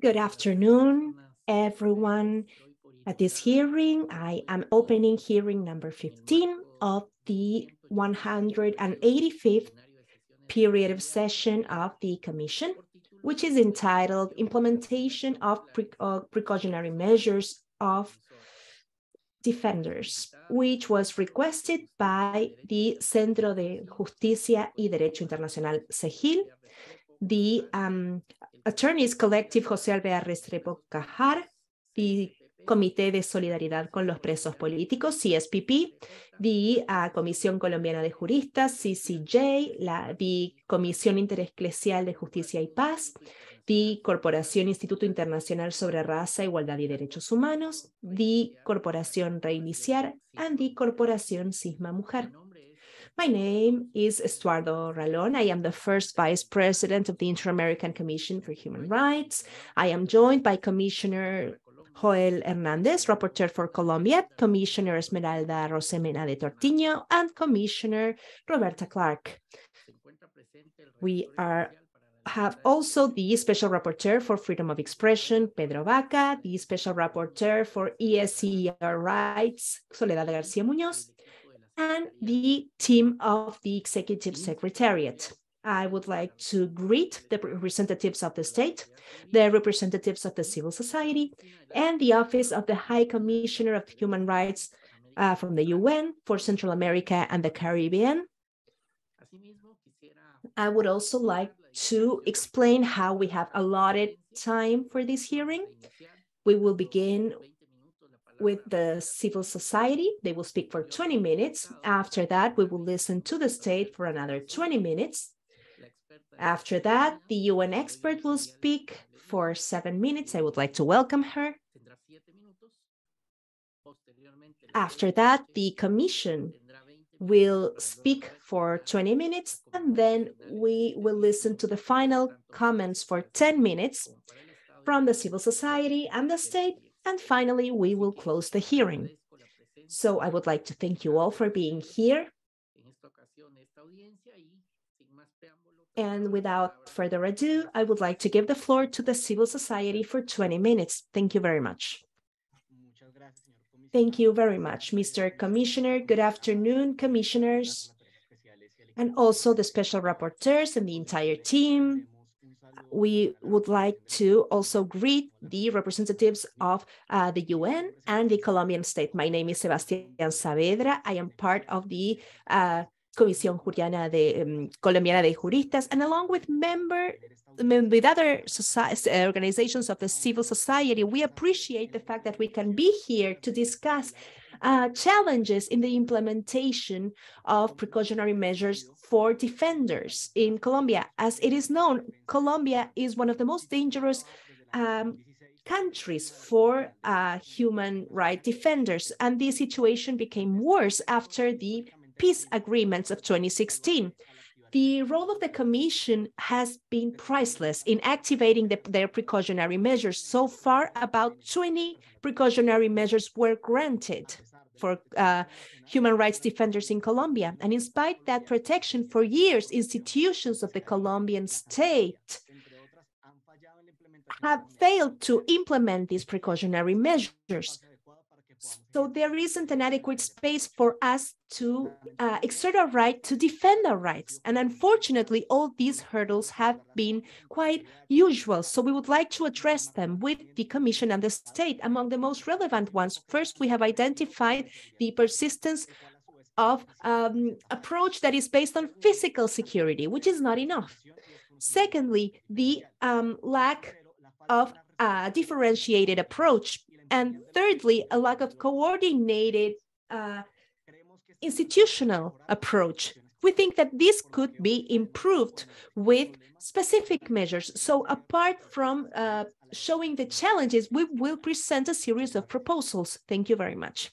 Good afternoon, everyone. At this hearing, I am opening hearing number 15 of the 185th period of session of the Commission, which is entitled Implementation of Pre uh, Precautionary Measures of Defenders, which was requested by the Centro de Justicia y Derecho Internacional, CEJIL, the Attorneys Collective José Alvear Restrepo Cajar, the Comité de Solidaridad con los Presos Políticos, CSPP, the uh, Comisión Colombiana de Juristas, CCJ, the Comisión Interesclesial de Justicia y Paz, the Corporación Instituto Internacional sobre Raza, Igualdad y Derechos Humanos, the Corporación Reiniciar, and the Corporación Cisma Mujer. My name is Estuardo Ralón. I am the first vice president of the Inter-American Commission for Human Rights. I am joined by Commissioner Joel Hernandez, Rapporteur for Colombia, Commissioner Esmeralda Arosemena de Troitiño, and Commissioner Roberta Clark. We are have also the Special Rapporteur for Freedom of Expression, Pedro Vaca, the Special Rapporteur for ESCER Rights, Soledad Garcia Muñoz, and the team of the Executive Secretariat. I would like to greet the representatives of the state, the representatives of the civil society, and the Office of the High Commissioner of Human Rights uh, from the UN for Central America and the Caribbean. I would also like to explain how we have allotted time for this hearing. We will begin with the civil society. They will speak for 20 minutes. After that, we will listen to the state for another 20 minutes. After that, the UN expert will speak for seven minutes. I would like to welcome her. After that, the commission will speak for 20 minutes, and then we will listen to the final comments for 10 minutes from the civil society and the state, and finally, we will close the hearing. So I would like to thank you all for being here. And without further ado, I would like to give the floor to the civil society for 20 minutes. Thank you very much. Thank you very much, Mr. Commissioner. Good afternoon, commissioners, and also the special rapporteurs and the entire team. We would like to also greet the representatives of uh, the UN and the Colombian state. My name is Sebastián Saavedra. I am part of the uh, Comisión Juriana de um, Colombiana de Juristas, and along with member with other organizations of the civil society, we appreciate the fact that we can be here to discuss uh, challenges in the implementation of precautionary measures for defenders in Colombia. As it is known, Colombia is one of the most dangerous um, countries for uh, human rights defenders, and the situation became worse after the peace agreements of 2016. The role of the Commission has been priceless in activating the, their precautionary measures. So far, about 20 precautionary measures were granted for uh, human rights defenders in Colombia. And in spite that protection, for years, institutions of the Colombian state have failed to implement these precautionary measures. So there isn't an adequate space for us to uh, exert our right to defend our rights. And unfortunately, all these hurdles have been quite usual. So we would like to address them with the Commission and the state. Among the most relevant ones, first, we have identified the persistence of um, approach that is based on physical security, which is not enough. Secondly, the um, lack of a differentiated approach and thirdly, a lack of coordinated uh, institutional approach. We think that this could be improved with specific measures. So apart from uh, showing the challenges, we will present a series of proposals. Thank you very much.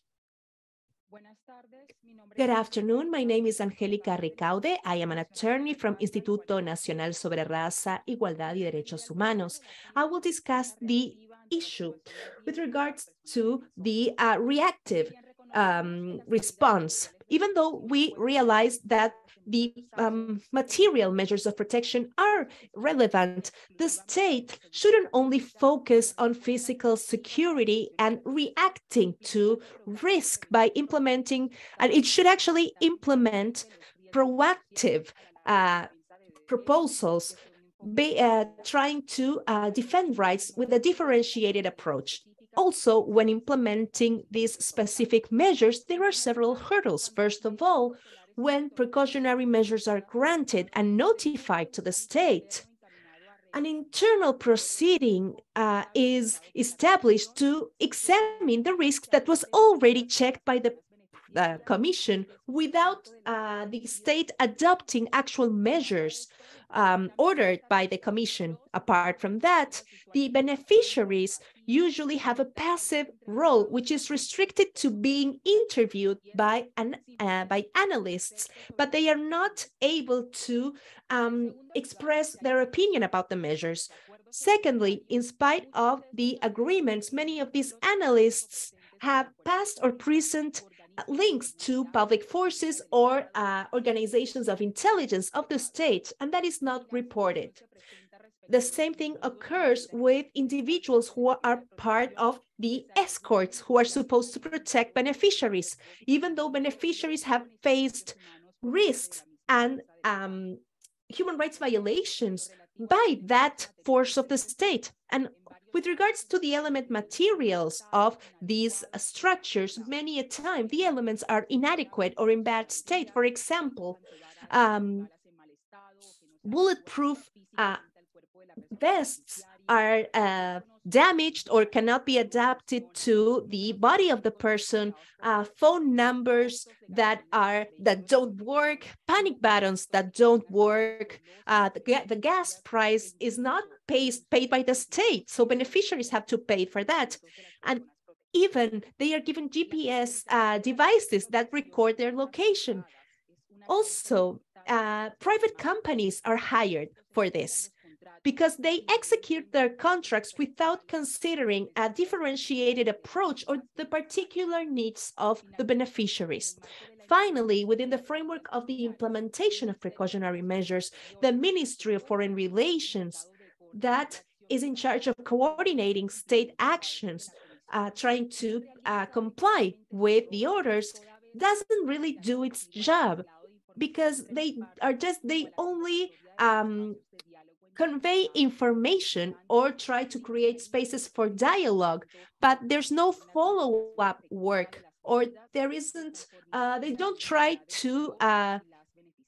Good afternoon. My name is Angélica Ricaude. I am an attorney from Instituto Nacional sobre Raza, Igualdad y Derechos Humanos. I will discuss the issue with regards to the uh, reactive um, response even though we realize that the um, material measures of protection are relevant, the state shouldn't only focus on physical security and reacting to risk by implementing, and it should actually implement proactive uh, proposals be, uh, trying to uh, defend rights with a differentiated approach. Also, when implementing these specific measures, there are several hurdles. First of all, when precautionary measures are granted and notified to the state, an internal proceeding uh, is established to examine the risk that was already checked by the uh, commission without uh, the state adopting actual measures um, ordered by the commission. Apart from that, the beneficiaries usually have a passive role, which is restricted to being interviewed by, an, uh, by analysts, but they are not able to um, express their opinion about the measures. Secondly, in spite of the agreements, many of these analysts have past or present links to public forces or uh, organizations of intelligence of the state, and that is not reported. The same thing occurs with individuals who are part of the escorts who are supposed to protect beneficiaries, even though beneficiaries have faced risks and um, human rights violations by that force of the state. And with regards to the element materials of these structures, many a time the elements are inadequate or in bad state. For example, um, bulletproof uh, vests are uh, damaged or cannot be adapted to the body of the person, uh, phone numbers that are that don't work, panic buttons that don't work. Uh, the, the gas price is not paid paid by the state, so beneficiaries have to pay for that, and even they are given GPS uh, devices that record their location. Also, uh, private companies are hired for this because they execute their contracts without considering a differentiated approach or the particular needs of the beneficiaries. Finally, within the framework of the implementation of precautionary measures, the Ministry of Foreign Relations that is in charge of coordinating state actions, uh, trying to uh, comply with the orders, doesn't really do its job because they are just, they only um, convey information or try to create spaces for dialogue, but there's no follow-up work or there isn't, uh, they don't try to uh,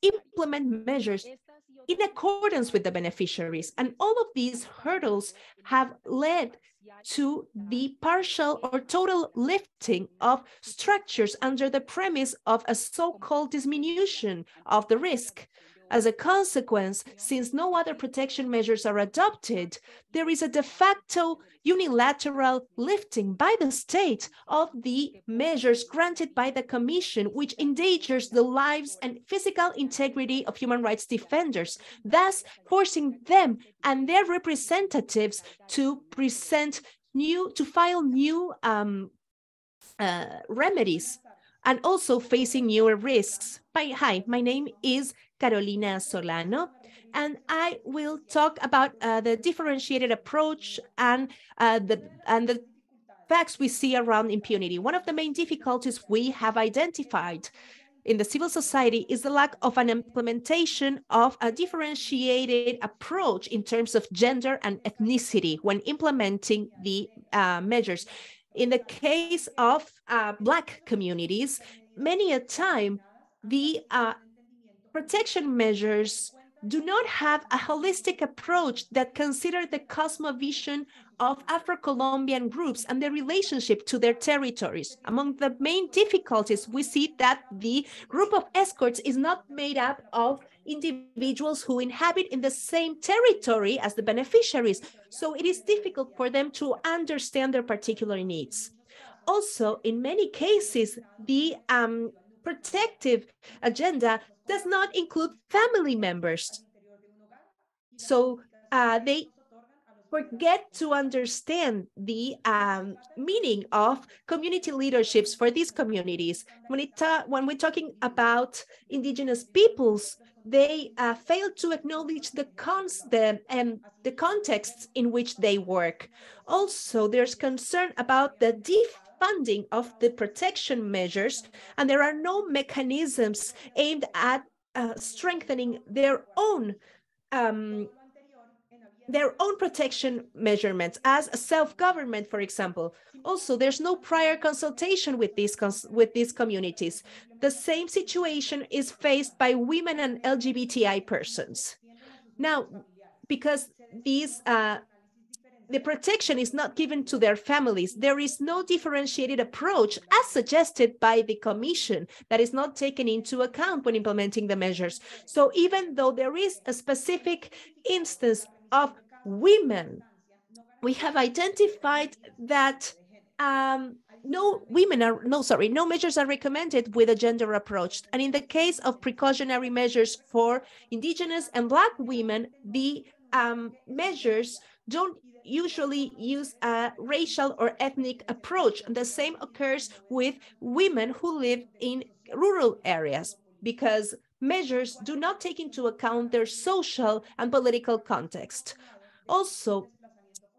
implement measures in accordance with the beneficiaries. And all of these hurdles have led to the partial or total lifting of structures under the premise of a so-called diminution of the risk. As a consequence, since no other protection measures are adopted, there is a de facto unilateral lifting by the state of the measures granted by the Commission, which endangers the lives and physical integrity of human rights defenders, thus forcing them and their representatives to present new, to file new um, uh, remedies and also facing newer risks. Hi, my name is Carolina Solano, and I will talk about uh, the differentiated approach and uh, the and the facts we see around impunity. One of the main difficulties we have identified in the civil society is the lack of an implementation of a differentiated approach in terms of gender and ethnicity when implementing the uh, measures. In the case of uh, Black communities, many a time the uh, protection measures do not have a holistic approach that consider the cosmovision of Afro-Colombian groups and their relationship to their territories. Among the main difficulties, we see that the group of escorts is not made up of individuals who inhabit in the same territory as the beneficiaries, so it is difficult for them to understand their particular needs. Also, in many cases, the um, protective agenda does not include family members. So uh, they forget to understand the um, meaning of community leaderships for these communities. When, it when we're talking about indigenous peoples, they uh, fail to acknowledge the cons the and um, the contexts in which they work. Also, there's concern about the defunding of the protection measures, and there are no mechanisms aimed at uh, strengthening their own um, their own protection measurements as a self-government, for example. Also, there's no prior consultation with these, with these communities. The same situation is faced by women and LGBTI persons. Now, because these uh, the protection is not given to their families. There is no differentiated approach as suggested by the commission that is not taken into account when implementing the measures. So even though there is a specific instance of women, we have identified that um, no women are, no, sorry, no measures are recommended with a gender approach. And in the case of precautionary measures for indigenous and Black women, the um, measures don't usually use a racial or ethnic approach. And the same occurs with women who live in rural areas because measures do not take into account their social and political context. Also,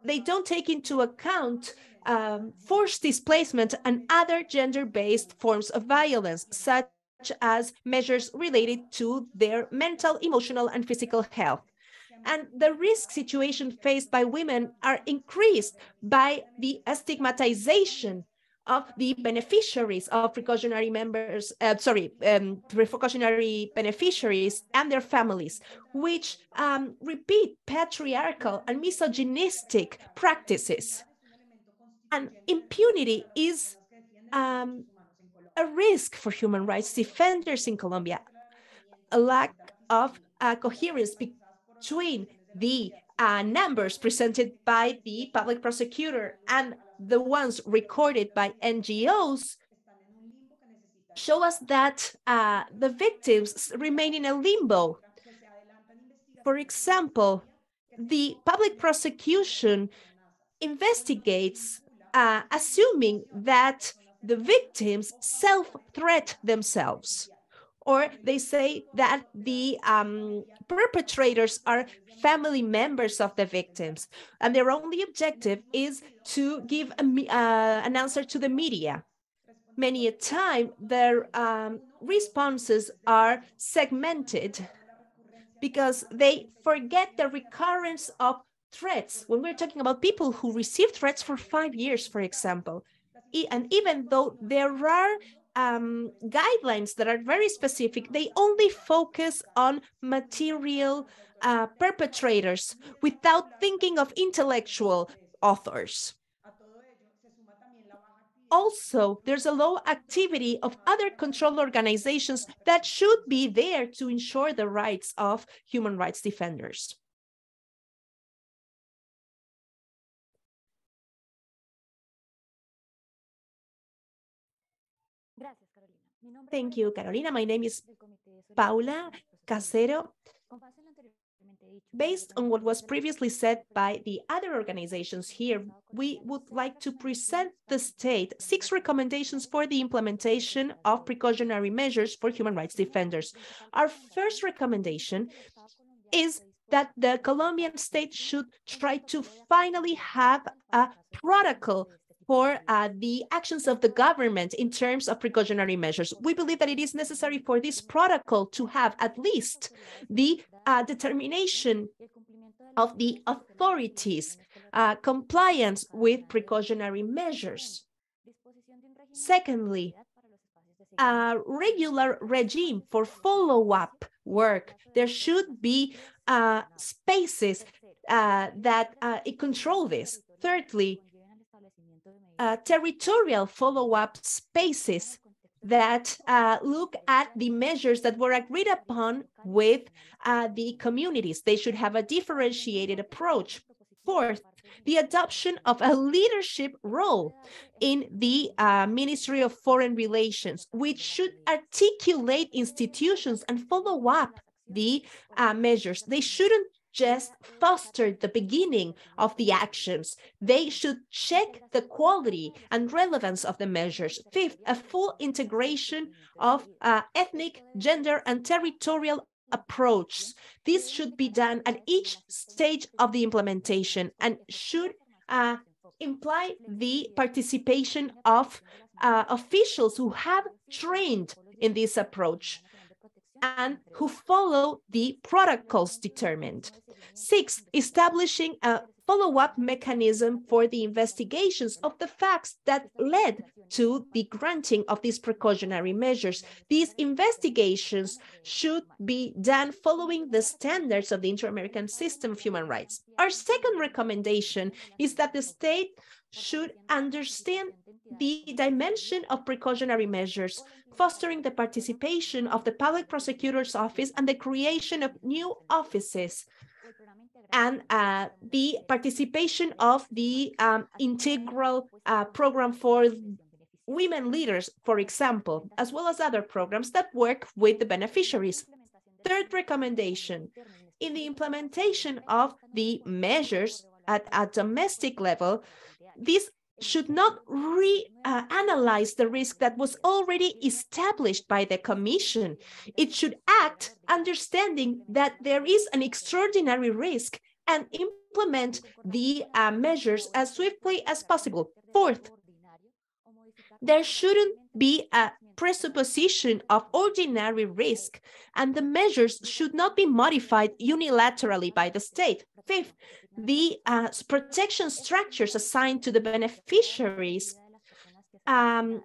they don't take into account um, forced displacement and other gender-based forms of violence, such as measures related to their mental, emotional, and physical health. And the risk situation faced by women are increased by the stigmatization of the beneficiaries of precautionary members, uh, sorry, um, precautionary beneficiaries and their families, which um, repeat patriarchal and misogynistic practices. And impunity is um, a risk for human rights defenders in Colombia. A lack of uh, coherence between the uh, numbers presented by the public prosecutor and the ones recorded by NGOs show us that uh, the victims remain in a limbo. For example, the public prosecution investigates uh, assuming that the victims self-threat themselves or they say that the um, perpetrators are family members of the victims, and their only objective is to give a, uh, an answer to the media. Many a time, their um, responses are segmented because they forget the recurrence of threats. When we're talking about people who receive threats for five years, for example, and even though there are um, guidelines that are very specific. They only focus on material uh, perpetrators without thinking of intellectual authors. Also, there's a low activity of other control organizations that should be there to ensure the rights of human rights defenders. Thank you, Carolina. My name is Paula Casero. Based on what was previously said by the other organizations here, we would like to present the state six recommendations for the implementation of precautionary measures for human rights defenders. Our first recommendation is that the Colombian state should try to finally have a protocol for uh, the actions of the government in terms of precautionary measures. We believe that it is necessary for this protocol to have at least the uh, determination of the authorities uh, compliance with precautionary measures. Secondly, a regular regime for follow-up work. There should be uh, spaces uh, that uh, control this. Thirdly, uh, territorial follow-up spaces that uh, look at the measures that were agreed upon with uh, the communities. They should have a differentiated approach. Fourth, the adoption of a leadership role in the uh, Ministry of Foreign Relations, which should articulate institutions and follow up the uh, measures. They shouldn't just foster the beginning of the actions. They should check the quality and relevance of the measures. Fifth, a full integration of uh, ethnic, gender, and territorial approach. This should be done at each stage of the implementation and should uh, imply the participation of uh, officials who have trained in this approach and who follow the protocols determined. Sixth, establishing a follow-up mechanism for the investigations of the facts that led to the granting of these precautionary measures. These investigations should be done following the standards of the Inter-American System of Human Rights. Our second recommendation is that the state should understand the dimension of precautionary measures, fostering the participation of the Public Prosecutor's Office and the creation of new offices and uh, the participation of the um, integral uh, program for women leaders, for example, as well as other programs that work with the beneficiaries. Third recommendation, in the implementation of the measures at a domestic level, this should not re-analyze uh, the risk that was already established by the Commission. It should act understanding that there is an extraordinary risk and implement the uh, measures as swiftly as possible. Fourth, there shouldn't be a presupposition of ordinary risk, and the measures should not be modified unilaterally by the state. Fifth, the uh, protection structures assigned to the beneficiaries um,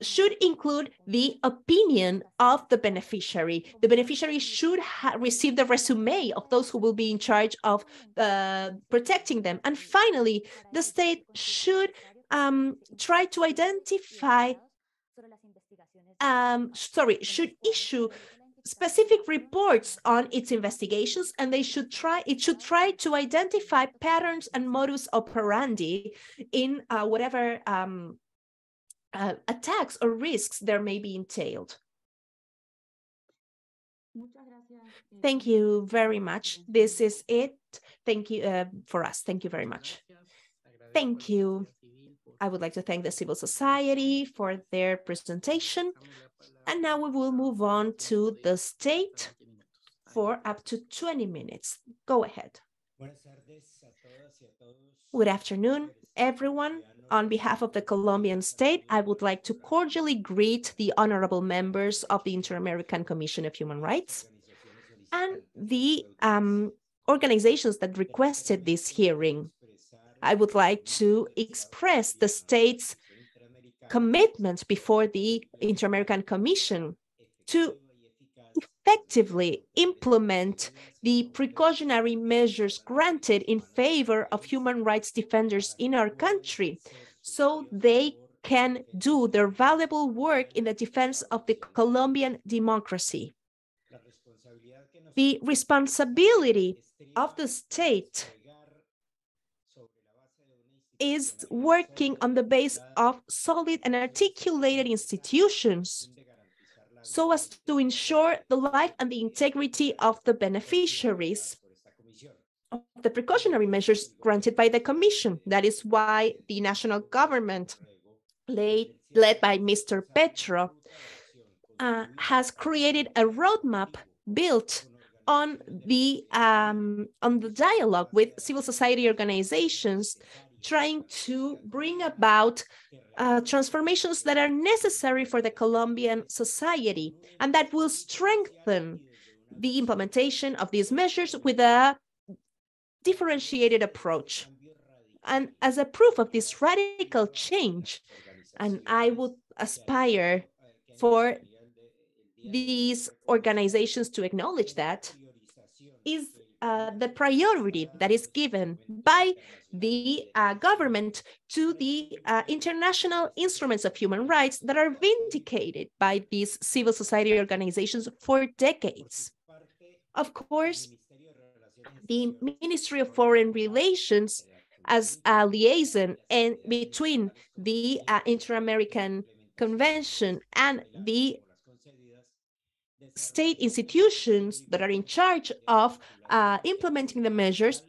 should include the opinion of the beneficiary. The beneficiary should receive the resume of those who will be in charge of uh, protecting them. And finally, the state should um, try to identify, um, sorry, should issue specific reports on its investigations and they should try it should try to identify patterns and modus operandi in uh, whatever um, uh, attacks or risks there may be entailed. Thank you very much. This is it. Thank you uh, for us. Thank you very much. Thank you. I would like to thank the civil society for their presentation. And now we will move on to the state for up to 20 minutes. Go ahead. Good afternoon, everyone. On behalf of the Colombian state, I would like to cordially greet the honorable members of the Inter-American Commission of Human Rights and the um, organizations that requested this hearing. I would like to express the state's commitment before the Inter-American Commission to effectively implement the precautionary measures granted in favor of human rights defenders in our country so they can do their valuable work in the defense of the Colombian democracy. The responsibility of the state is working on the base of solid and articulated institutions so as to ensure the life and the integrity of the beneficiaries of the precautionary measures granted by the Commission. That is why the national government, led, led by Mr. Petro, uh, has created a roadmap built on the um, on the dialogue with civil society organizations trying to bring about uh, transformations that are necessary for the Colombian society and that will strengthen the implementation of these measures with a differentiated approach. And as a proof of this radical change, and I would aspire for these organizations to acknowledge that, is uh, the priority that is given by the uh, government to the uh, international instruments of human rights that are vindicated by these civil society organizations for decades. Of course, the Ministry of Foreign Relations as a liaison and between the uh, Inter-American Convention and the state institutions that are in charge of uh, implementing the measures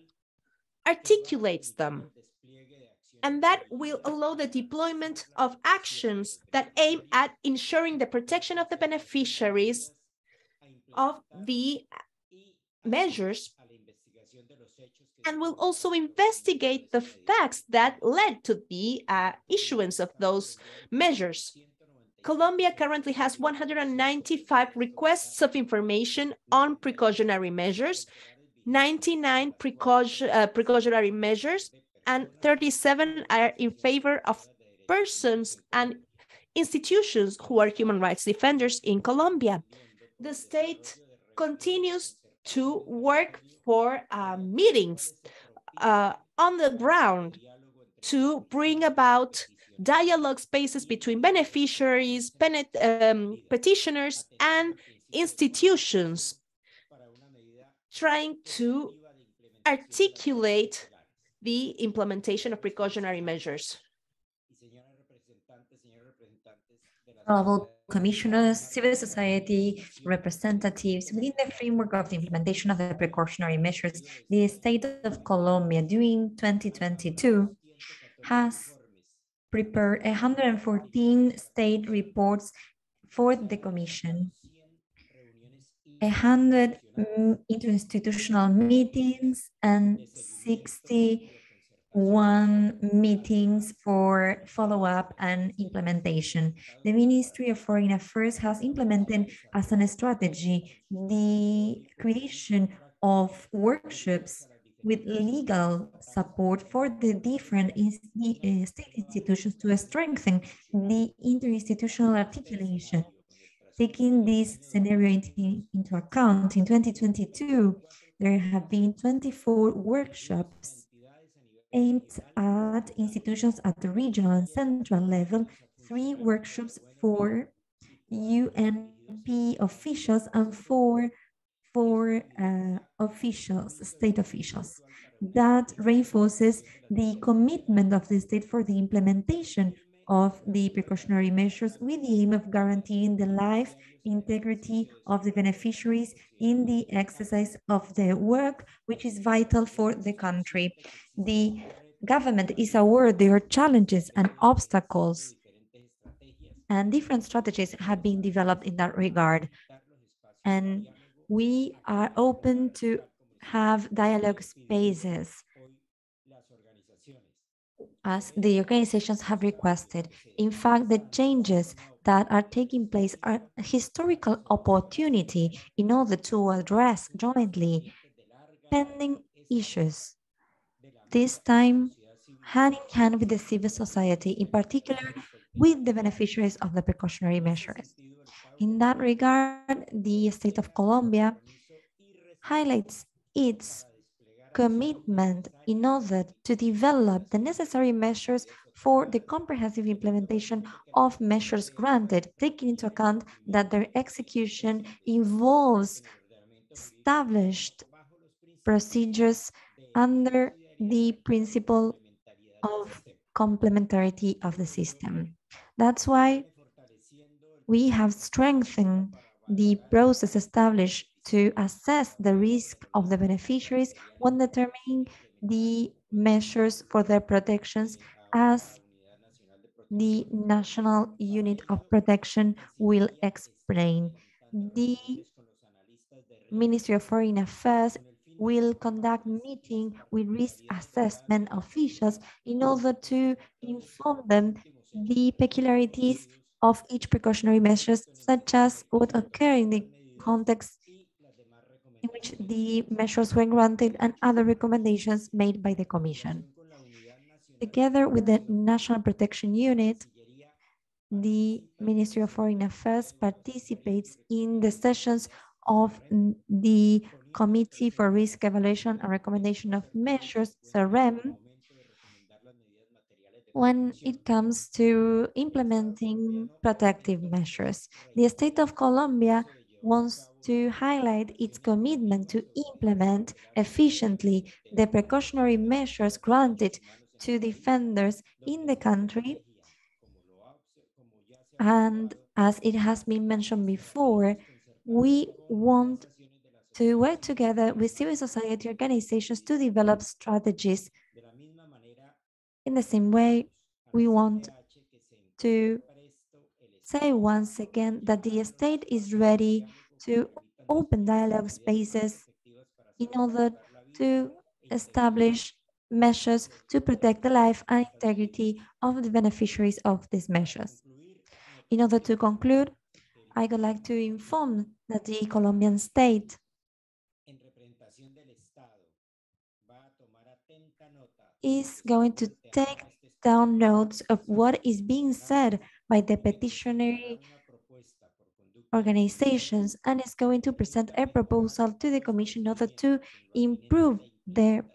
articulates them. And that will allow the deployment of actions that aim at ensuring the protection of the beneficiaries of the measures and will also investigate the facts that led to the uh, issuance of those measures. Colombia currently has 195 requests of information on precautionary measures, 99 precaution, uh, precautionary measures, and 37 are in favor of persons and institutions who are human rights defenders in Colombia. The state continues to work for uh, meetings uh, on the ground to bring about dialogue spaces between beneficiaries, um, petitioners, and institutions, trying to articulate the implementation of precautionary measures. Honorable commissioners, civil society representatives, within the framework of the implementation of the precautionary measures, the state of Colombia during 2022 has prepared 114 state reports for the Commission, 100 interinstitutional meetings, and 61 meetings for follow-up and implementation. The Ministry of Foreign Affairs has implemented as a strategy the creation of workshops with legal support for the different uh, state institutions to strengthen the interinstitutional articulation. Taking this scenario into, into account, in 2022, there have been 24 workshops aimed at institutions at the regional and central level, three workshops for UNP officials and four for uh, officials, state officials. That reinforces the commitment of the state for the implementation of the precautionary measures with the aim of guaranteeing the life integrity of the beneficiaries in the exercise of their work, which is vital for the country. The government is aware there are challenges and obstacles and different strategies have been developed in that regard. And we are open to have dialogue spaces as the organizations have requested. In fact, the changes that are taking place are a historical opportunity in order to address jointly pending issues. This time, hand in hand with the civil society, in particular with the beneficiaries of the precautionary measures. In that regard, the state of Colombia highlights its commitment in order to develop the necessary measures for the comprehensive implementation of measures granted, taking into account that their execution involves established procedures under the principle of complementarity of the system. That's why we have strengthened the process established to assess the risk of the beneficiaries when determining the measures for their protections as the National Unit of Protection will explain. The Ministry of Foreign Affairs will conduct meeting with risk assessment officials in order to inform them the peculiarities of each precautionary measures, such as what occur in the context in which the measures were granted and other recommendations made by the Commission. Together with the National Protection Unit, the Ministry of Foreign Affairs participates in the sessions of the Committee for Risk Evaluation and Recommendation of Measures, CERREM, when it comes to implementing protective measures. The state of Colombia wants to highlight its commitment to implement efficiently the precautionary measures granted to defenders in the country. And as it has been mentioned before, we want to work together with civil society organizations to develop strategies. In the same way, we want to say once again that the state is ready to open dialogue spaces in order to establish measures to protect the life and integrity of the beneficiaries of these measures. In order to conclude, I would like to inform that the Colombian state is going to take down notes of what is being said by the petitionary organizations and is going to present a proposal to the Commission in order to improve their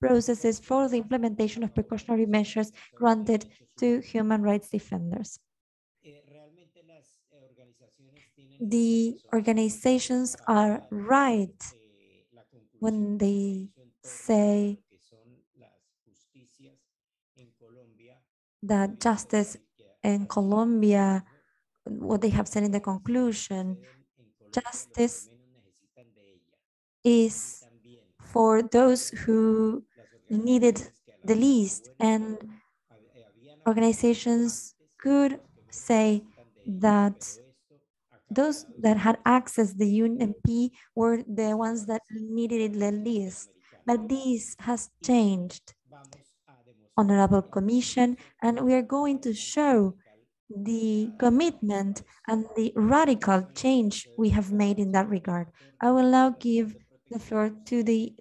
processes for the implementation of precautionary measures granted to human rights defenders. The organizations are right when they say that justice in Colombia, what they have said in the conclusion, justice is for those who need it the least. And organizations could say that those that had access the UNP were the ones that needed it the least. But this has changed, Honorable Commission, and we are going to show the commitment and the radical change we have made in that regard. I will now give the floor to the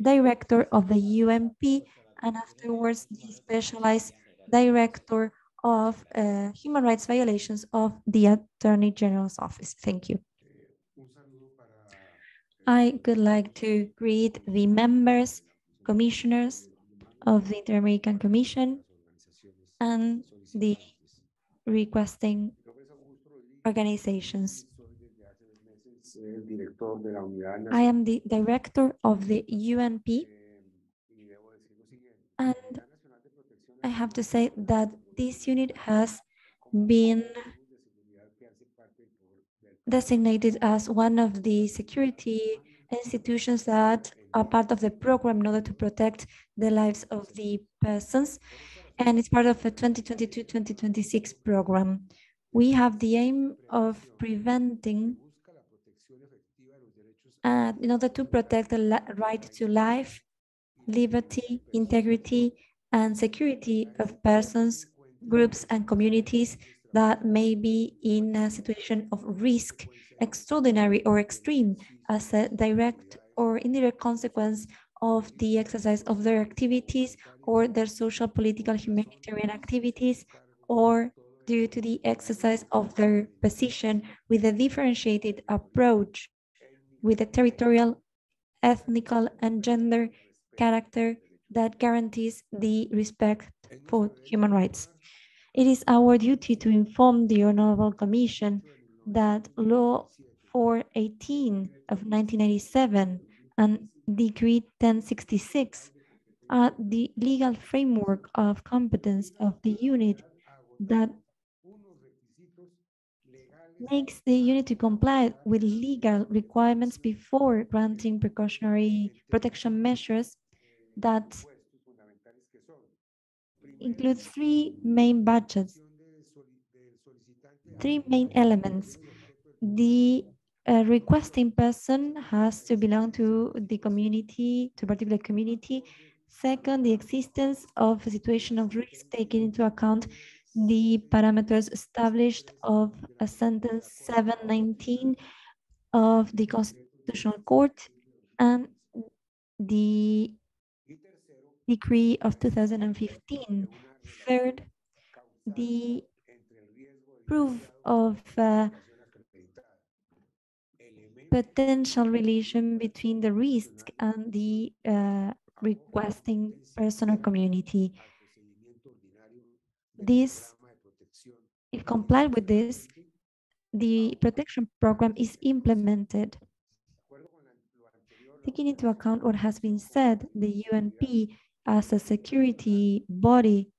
director of the UNP and afterwards the specialized director of uh, human rights violations of the Attorney General's office. Thank you. I would like to greet the members, commissioners of the Inter-American Commission and the requesting organizations. I am the director of the UNP and I have to say that this unit has been designated as one of the security institutions that are part of the program in order to protect the lives of the persons. And it's part of a 2022-2026 program. We have the aim of preventing uh, in order to protect the right to life, liberty, integrity, and security of persons, groups, and communities that may be in a situation of risk, extraordinary or extreme, as a direct or indirect consequence of the exercise of their activities or their social, political, humanitarian activities, or due to the exercise of their position with a differentiated approach with a territorial, ethnical, and gender character that guarantees the respect for human rights. It is our duty to inform the Honorable Commission that Law 418 of 1997 and Decree 1066 are the legal framework of competence of the unit that makes the unit to comply with legal requirements before granting precautionary protection measures that include three main budgets, three main elements. The uh, requesting person has to belong to the community, to a particular community. Second, the existence of a situation of risk taking into account the parameters established of a sentence 719 of the Constitutional Court and the decree of 2015. Third, the proof of uh, potential relation between the risk and the uh, requesting person or community. This, if complied with this, the protection program is implemented. Taking into account what has been said, the UNP as a security body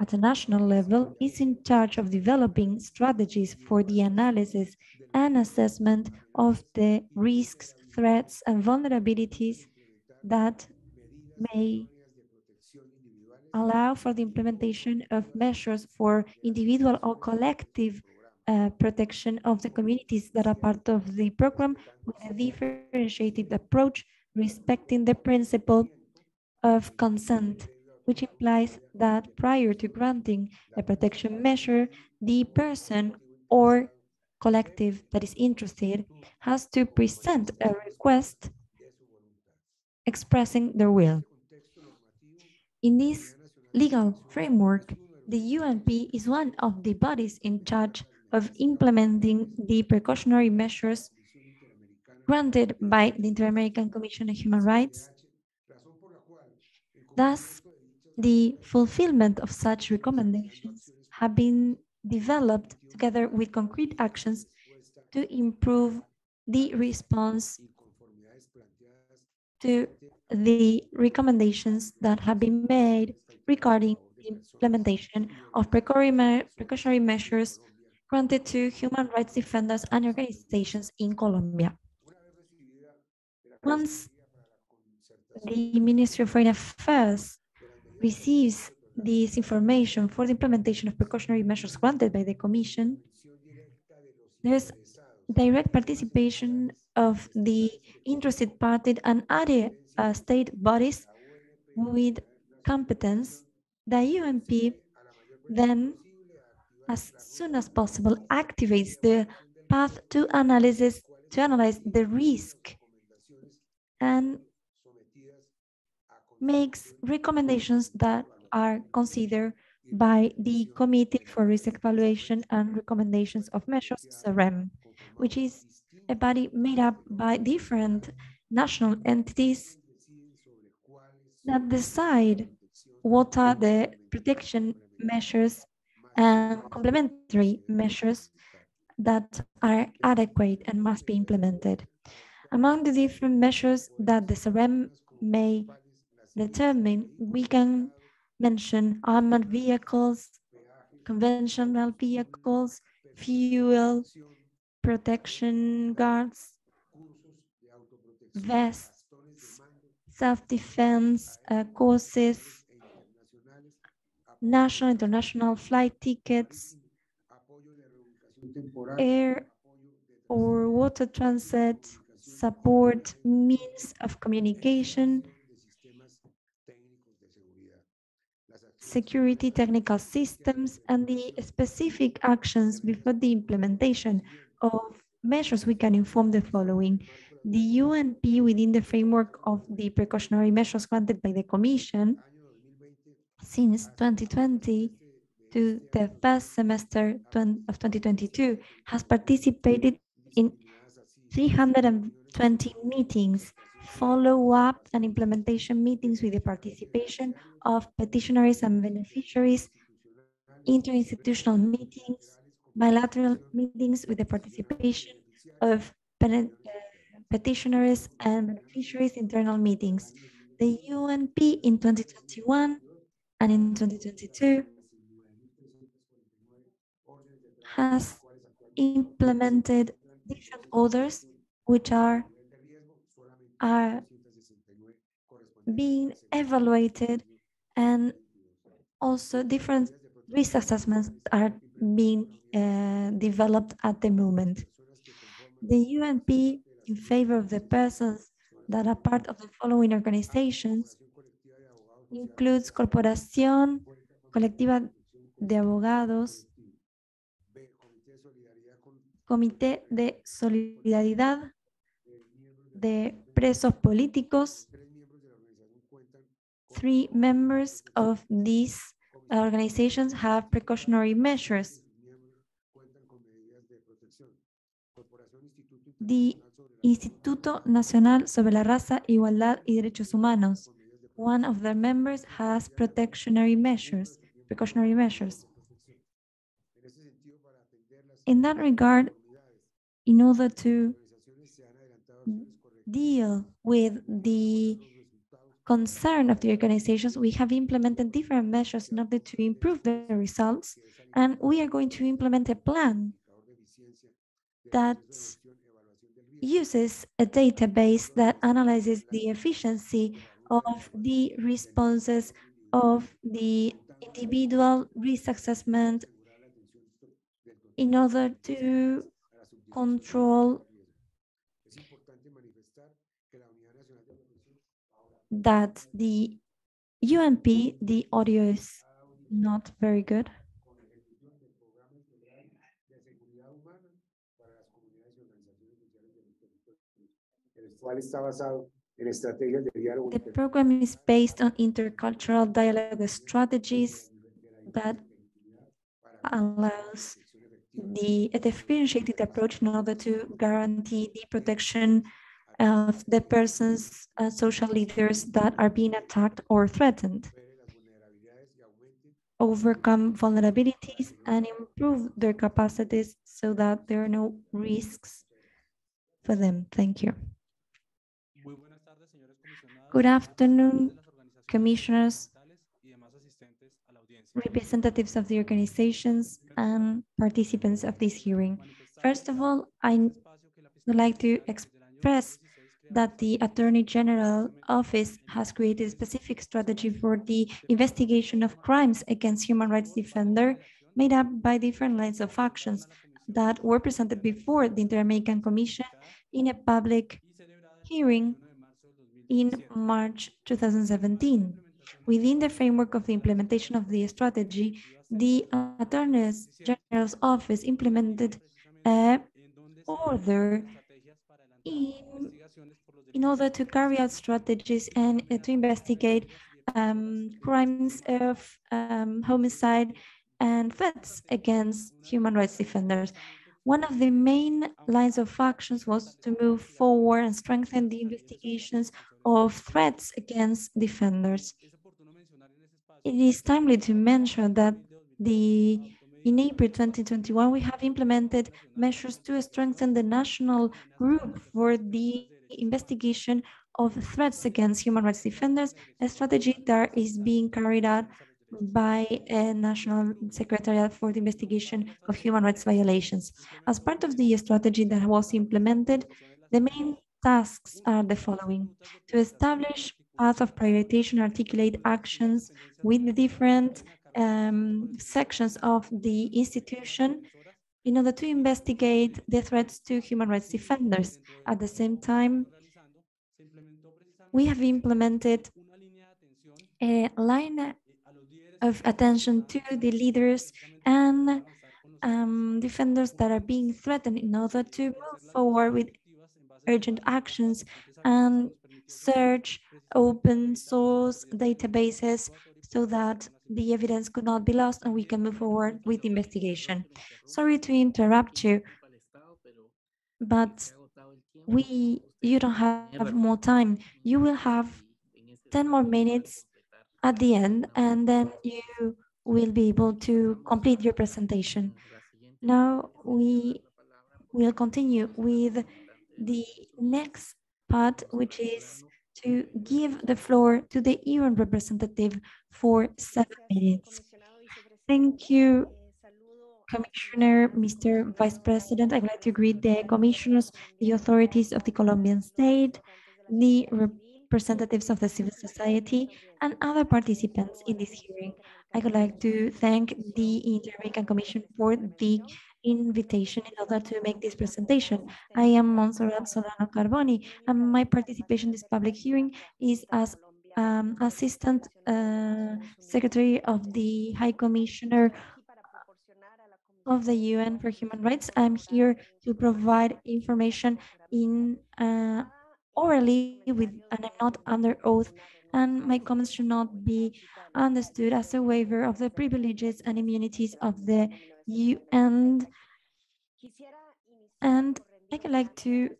at a national level is in charge of developing strategies for the analysis and assessment of the risks, threats, and vulnerabilities that may allow for the implementation of measures for individual or collective uh, protection of the communities that are part of the program with a differentiated approach respecting the principle of consent, which implies that prior to granting a protection measure, the person or collective that is interested has to present a request expressing their will. In this legal framework, the UNP is one of the bodies in charge of implementing the precautionary measures granted by the Inter-American Commission on Human Rights. Thus, the fulfillment of such recommendations have been developed together with concrete actions to improve the response to the recommendations that have been made regarding the implementation of precautionary measures granted to human rights defenders and organizations in Colombia. Once the Ministry of Foreign Affairs receives this information for the implementation of precautionary measures granted by the Commission, there's direct participation of the interested party and other uh, state bodies with competence, the UNP then, as soon as possible, activates the path to analysis to analyze the risk and makes recommendations that are considered by the Committee for Risk Evaluation and Recommendations of Measures, CERREM, which is a body made up by different national entities that decide what are the protection measures and complementary measures that are adequate and must be implemented. Among the different measures that the CERREM may determine, we can mention armored vehicles, conventional vehicles, fuel, protection guards, vests, self-defense uh, courses, national, international flight tickets, air or water transit, support means of communication, security technical systems, and the specific actions before the implementation of measures, we can inform the following. The UNP, within the framework of the precautionary measures granted by the Commission, since 2020 to the first semester of 2022, has participated in 320 meetings, follow-up and implementation meetings with the participation of petitioners and beneficiaries, interinstitutional meetings, bilateral meetings with the participation of uh, petitioners and beneficiaries internal meetings. The UNP in 2021 and in 2022 has implemented different orders which are, are being evaluated and also different risk assessments are being uh, developed at the moment. The UNP, in favor of the persons that are part of the following organizations, includes Corporación Colectiva de Abogados, Comité de Solidaridad de Presos Políticos. Three members of these organizations have precautionary measures. The Instituto Nacional sobre la Raza, Igualdad y Derechos Humanos. One of their members has protectionary measures, precautionary measures. In that regard, in order to deal with the concern of the organizations, we have implemented different measures in order to improve the results, and we are going to implement a plan that uses a database that analyzes the efficiency of the responses of the individual risk assessment in order to control that the UNP, the audio is not very good. cual está basado en estrategias de diálogo The program is based on intercultural dialogue strategies that allows the a differentiated approach in order to guarantee the protection of the persons, uh, social leaders that are being attacked or threatened, overcome vulnerabilities and improve their capacities so that there are no risks for them. Thank you. Good afternoon, commissioners, representatives of the organizations, and participants of this hearing. First of all, I would like to express that the Attorney General Office has created a specific strategy for the investigation of crimes against human rights defender made up by different lines of actions that were presented before the Inter-American Commission in a public hearing in March 2017. Within the framework of the implementation of the strategy, the Attorney General's Office implemented a order in, in order to carry out strategies and uh, to investigate um, crimes of um, homicide and threats against human rights defenders. One of the main lines of actions was to move forward and strengthen the investigations of threats against defenders. It is timely to mention that the in April 2021, we have implemented measures to strengthen the national group for the investigation of threats against human rights defenders, a strategy that is being carried out by a National Secretariat for the Investigation of Human Rights Violations. As part of the strategy that was implemented, the main tasks are the following. To establish path of prioritization, articulate actions with the different um, sections of the institution in order to investigate the threats to human rights defenders. At the same time, we have implemented a line of attention to the leaders and um, defenders that are being threatened in order to move forward with urgent actions and search open source databases so that the evidence could not be lost and we can move forward with the investigation. Sorry to interrupt you, but we you don't have more time. You will have 10 more minutes at the end, and then you will be able to complete your presentation. Now we will continue with the next part, which is to give the floor to the UN representative for seven minutes. Thank you, Commissioner, Mr. Vice President. I'd like to greet the commissioners, the authorities of the Colombian state, the representatives of the civil society, and other participants in this hearing. I would like to thank the Inter-American Commission for the invitation in order to make this presentation. I am Montserrat Solano Carboni, and my participation in this public hearing is as um, Assistant uh, Secretary of the High Commissioner of the UN for Human Rights. I'm here to provide information in uh, orally with, and I'm not under oath, and my comments should not be understood as a waiver of the privileges and immunities of the UN. And I'd like to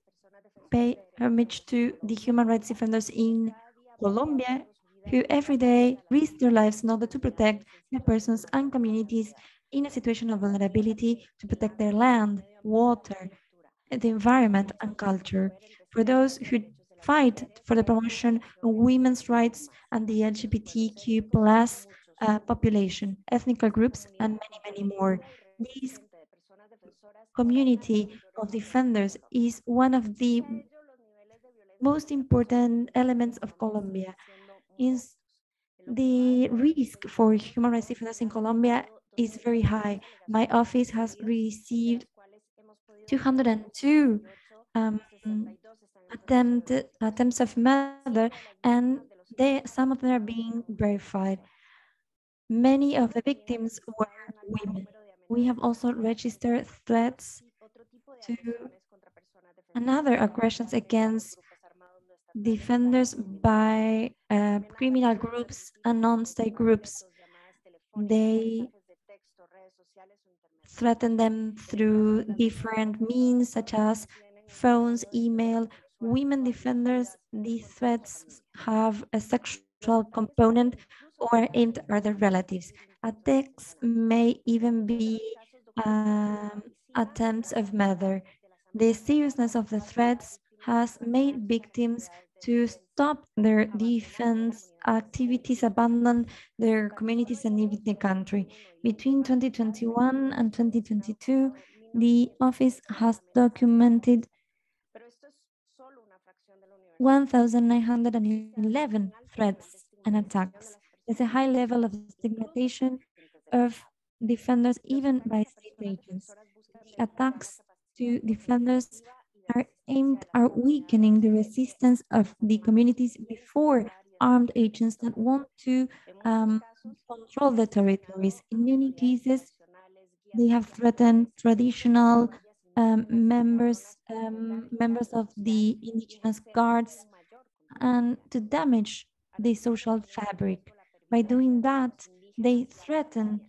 pay homage to the human rights defenders in Colombia who every day risk their lives in order to protect the persons and communities in a situation of vulnerability to protect their land, water, the environment, and culture. For those who fight for the promotion of women's rights and the LGBTQ plus uh, population, ethnic groups, and many, many more. This community of defenders is one of the most important elements of Colombia. Is the risk for human rights defenders in Colombia is very high. My office has received 202 um, attempt, attempts of murder, and they, some of them are being verified. Many of the victims were women. We have also registered threats to another aggressions against defenders by uh, criminal groups and non-state groups. They threaten them through different means such as phones, email. Women defenders, these threats have a sexual component or aimed other relatives. Attacks may even be um, attempts of murder. The seriousness of the threats has made victims to stop their defense activities, abandon their communities and leave the country. Between 2021 and 2022, the office has documented 1,911 threats and attacks. There's a high level of stigmatization of defenders even by state agents. The attacks to defenders are aimed at weakening the resistance of the communities before armed agents that want to um, control the territories. In many cases, they have threatened traditional um, members, um, members of the indigenous guards, and to damage the social fabric. By doing that, they threaten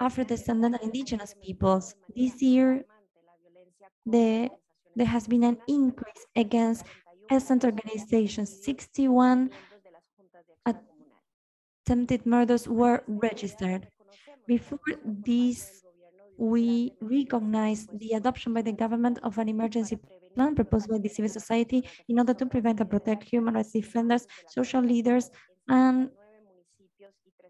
Afro-descendant indigenous peoples. This year, the there has been an increase against peasant organizations. 61 attempted murders were registered. Before this, we recognize the adoption by the government of an emergency plan proposed by the civil society in order to prevent and protect human rights defenders, social leaders, and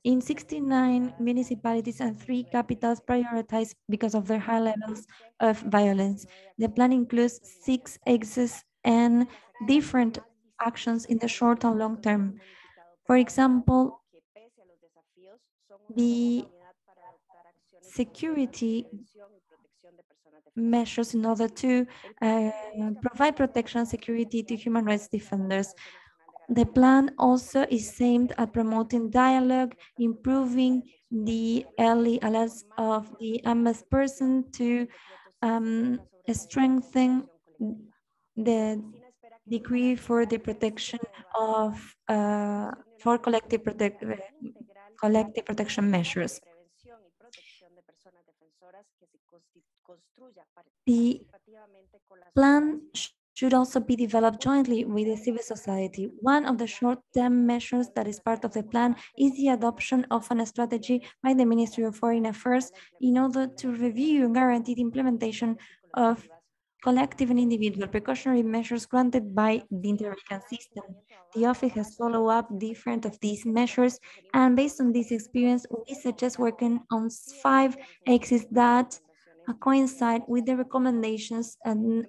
in 69 municipalities and three capitals prioritized because of their high levels of violence. The plan includes six exits and different actions in the short and long term. For example, the security measures in order to uh, provide protection and security to human rights defenders. The plan also is aimed at promoting dialogue, improving the early alerts of the MS person to um, strengthen the decree for the protection of uh, for collective protect collective protection measures. The plan should also be developed jointly with the civil society. One of the short-term measures that is part of the plan is the adoption of a strategy by the Ministry of Foreign Affairs in order to review and guarantee the implementation of collective and individual precautionary measures granted by the Inter-American system. The office has followed up different of these measures, and based on this experience, we suggest working on five axes that coincide with the recommendations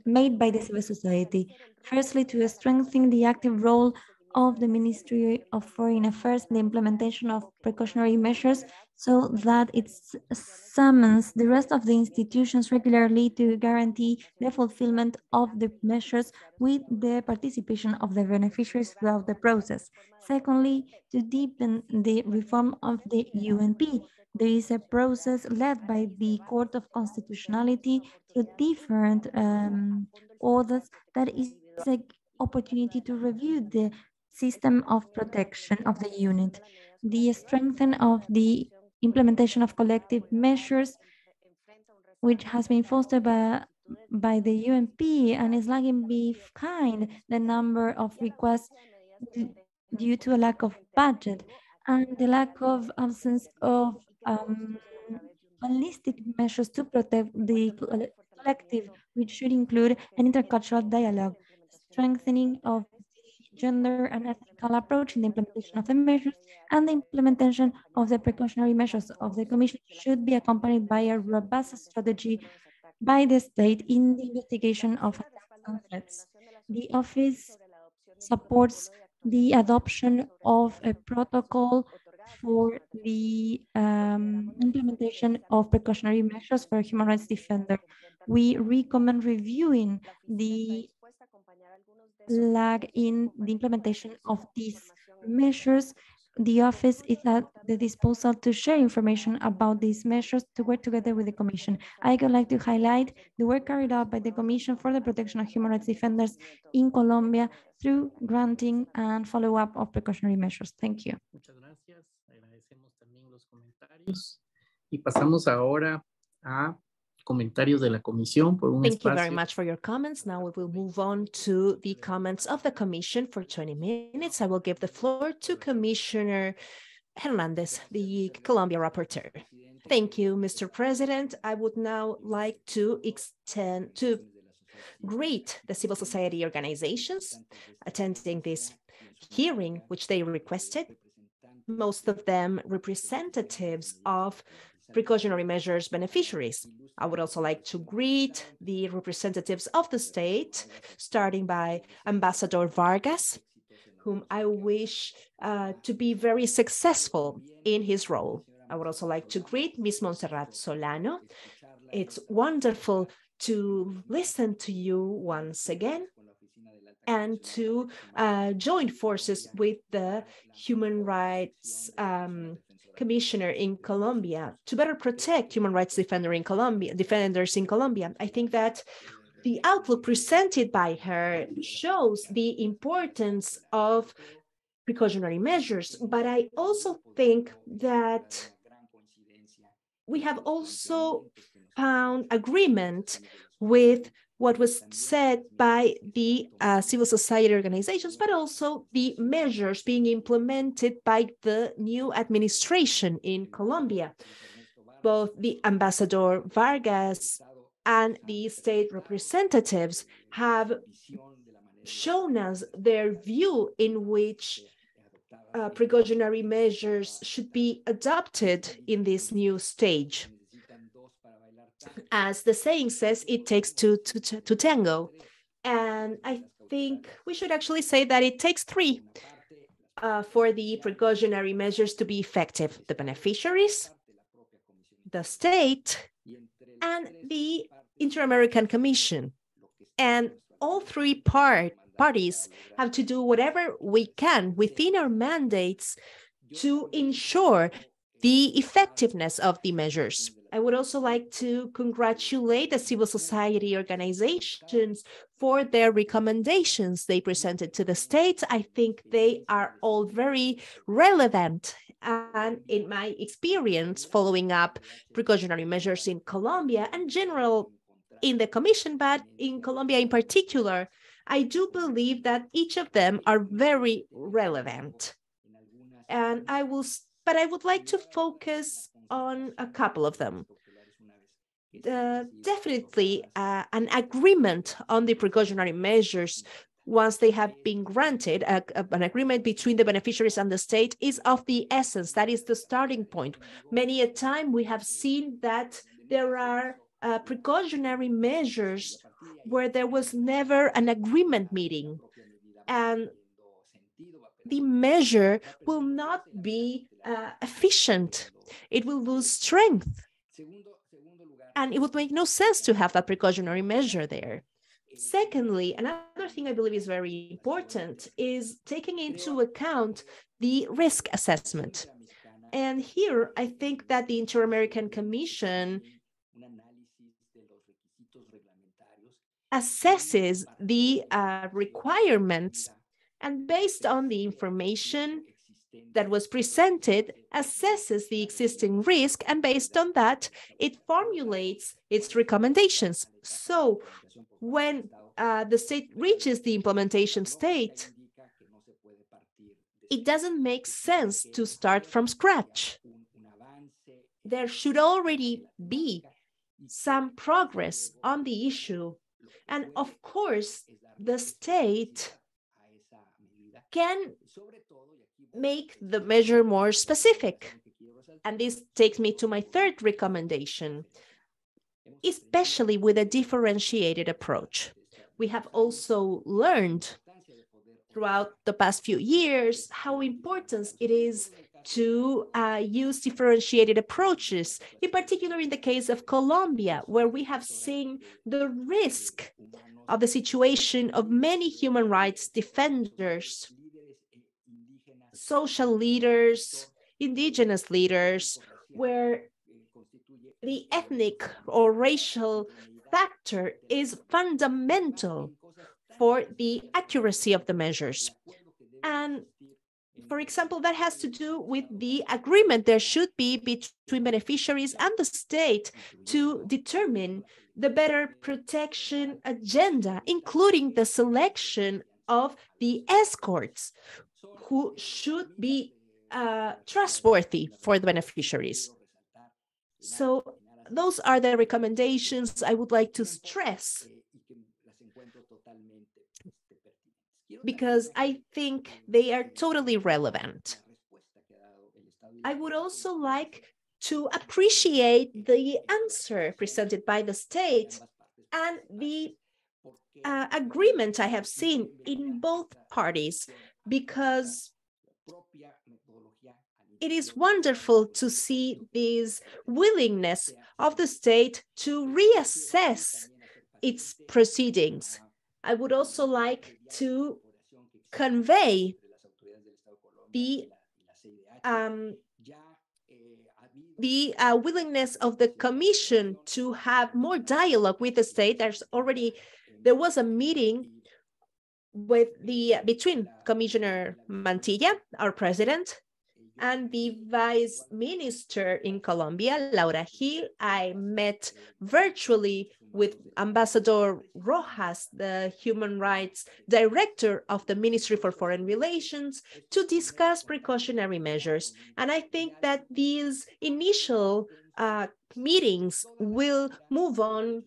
made by the civil society. Firstly, to strengthen the active role of the Ministry of Foreign Affairs the implementation of precautionary measures so that it summons the rest of the institutions regularly to guarantee the fulfillment of the measures with the participation of the beneficiaries throughout the process. Secondly, to deepen the reform of the UNP there is a process led by the Court of Constitutionality to different um, orders that is an opportunity to review the system of protection of the unit. The strengthening of the implementation of collective measures, which has been fostered by, by the UNP and is lagging behind the number of requests due to a lack of budget and the lack of absence of um, holistic measures to protect the collective, which should include an intercultural dialogue. strengthening of gender and ethical approach in the implementation of the measures and the implementation of the precautionary measures of the Commission should be accompanied by a robust strategy by the state in the investigation of threats. The office supports the adoption of a protocol for the um, implementation of precautionary measures for human rights defender. We recommend reviewing the lag in the implementation of these measures. The office is at the disposal to share information about these measures to work together with the Commission. I would like to highlight the work carried out by the Commission for the Protection of Human Rights Defenders in Colombia through granting and follow-up of precautionary measures. Thank you. Y pasamos ahora a comentarios de la comisión por un Thank espacio. you very much for your comments. Now we will move on to the comments of the commission for 20 minutes. I will give the floor to Commissioner Hernandez, the Colombia rapporteur. Thank you, Mr. President. I would now like to extend to greet the civil society organizations attending this hearing, which they requested. Most of them representatives of precautionary measures beneficiaries. I would also like to greet the representatives of the state, starting by Ambassador Vargas, whom I wish uh, to be very successful in his role. I would also like to greet Ms. Montserrat Solano. It's wonderful to listen to you once again and to uh, join forces with the human rights um, commissioner in Colombia to better protect human rights defender in Colombia, defenders in Colombia. I think that the outlook presented by her shows the importance of precautionary measures, but I also think that we have also found agreement with what was said by the uh, civil society organizations, but also the measures being implemented by the new administration in Colombia. Both the Ambassador Vargas and the state representatives have shown us their view in which uh, precautionary measures should be adopted in this new stage as the saying says, it takes two to, to, tango. And I think we should actually say that it takes three uh, for the precautionary measures to be effective. The beneficiaries, the state, and the Inter-American Commission. And all three part, parties have to do whatever we can within our mandates to ensure the effectiveness of the measures. I would also like to congratulate the civil society organizations for their recommendations they presented to the state. I think they are all very relevant. And in my experience, following up precautionary measures in Colombia and general in the commission, but in Colombia in particular, I do believe that each of them are very relevant. And I will, but I would like to focus on a couple of them. Uh, definitely uh, an agreement on the precautionary measures once they have been granted, uh, an agreement between the beneficiaries and the state is of the essence. That is the starting point. Many a time we have seen that there are uh, precautionary measures where there was never an agreement meeting. And the measure will not be uh, efficient. It will lose strength. And it would make no sense to have that precautionary measure there. Secondly, another thing I believe is very important is taking into account the risk assessment. And here, I think that the Inter-American Commission assesses the uh, requirements and based on the information that was presented assesses the existing risk and based on that it formulates its recommendations. So when uh, the state reaches the implementation state it doesn't make sense to start from scratch. There should already be some progress on the issue. And of course the state can make the measure more specific. And this takes me to my third recommendation, especially with a differentiated approach. We have also learned throughout the past few years how important it is to uh, use differentiated approaches, in particular in the case of Colombia, where we have seen the risk of the situation of many human rights defenders, social leaders, indigenous leaders, where the ethnic or racial factor is fundamental for the accuracy of the measures. And for example, that has to do with the agreement there should be between beneficiaries and the state to determine the better protection agenda, including the selection of the escorts who should be uh, trustworthy for the beneficiaries. So those are the recommendations I would like to stress because I think they are totally relevant. I would also like to appreciate the answer presented by the state and the uh, agreement I have seen in both parties because it is wonderful to see this willingness of the state to reassess its proceedings. I would also like to convey the um, the uh, willingness of the commission to have more dialogue with the state. There's already there was a meeting with the between Commissioner Mantilla, our president, and the vice minister in Colombia, Laura Gil. I met virtually with Ambassador Rojas, the human rights director of the Ministry for Foreign Relations, to discuss precautionary measures. And I think that these initial uh, meetings will move on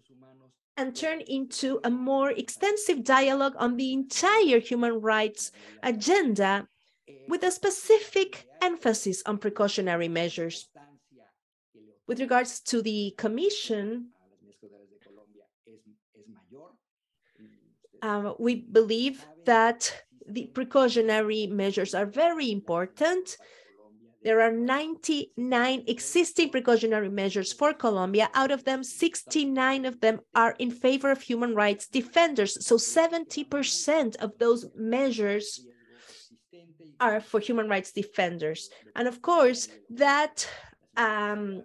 and turn into a more extensive dialogue on the entire human rights agenda with a specific emphasis on precautionary measures. With regards to the Commission, uh, we believe that the precautionary measures are very important. There are 99 existing precautionary measures for Colombia. Out of them, 69 of them are in favor of human rights defenders. So 70% of those measures are for human rights defenders. And of course, that um,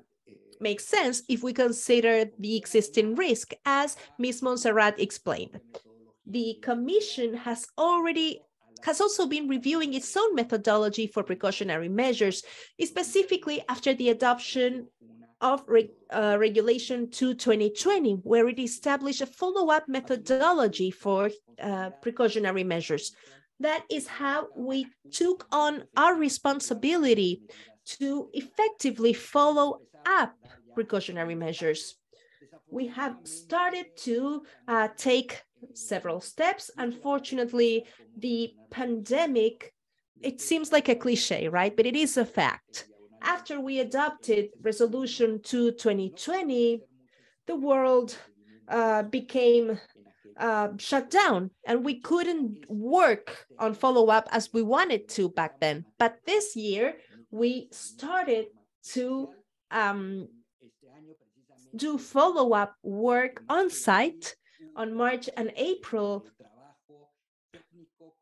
makes sense if we consider the existing risk, as Ms. Montserrat explained. The Commission has already has also been reviewing its own methodology for precautionary measures, specifically after the adoption of Reg uh, Regulation 2 2020, where it established a follow-up methodology for uh, precautionary measures. That is how we took on our responsibility to effectively follow up precautionary measures. We have started to uh, take several steps. Unfortunately, the pandemic, it seems like a cliche, right? But it is a fact. After we adopted Resolution 2 2020, the world uh, became uh, shut down and we couldn't work on follow up as we wanted to back then. But this year, we started to um, do follow up work on site on March and April.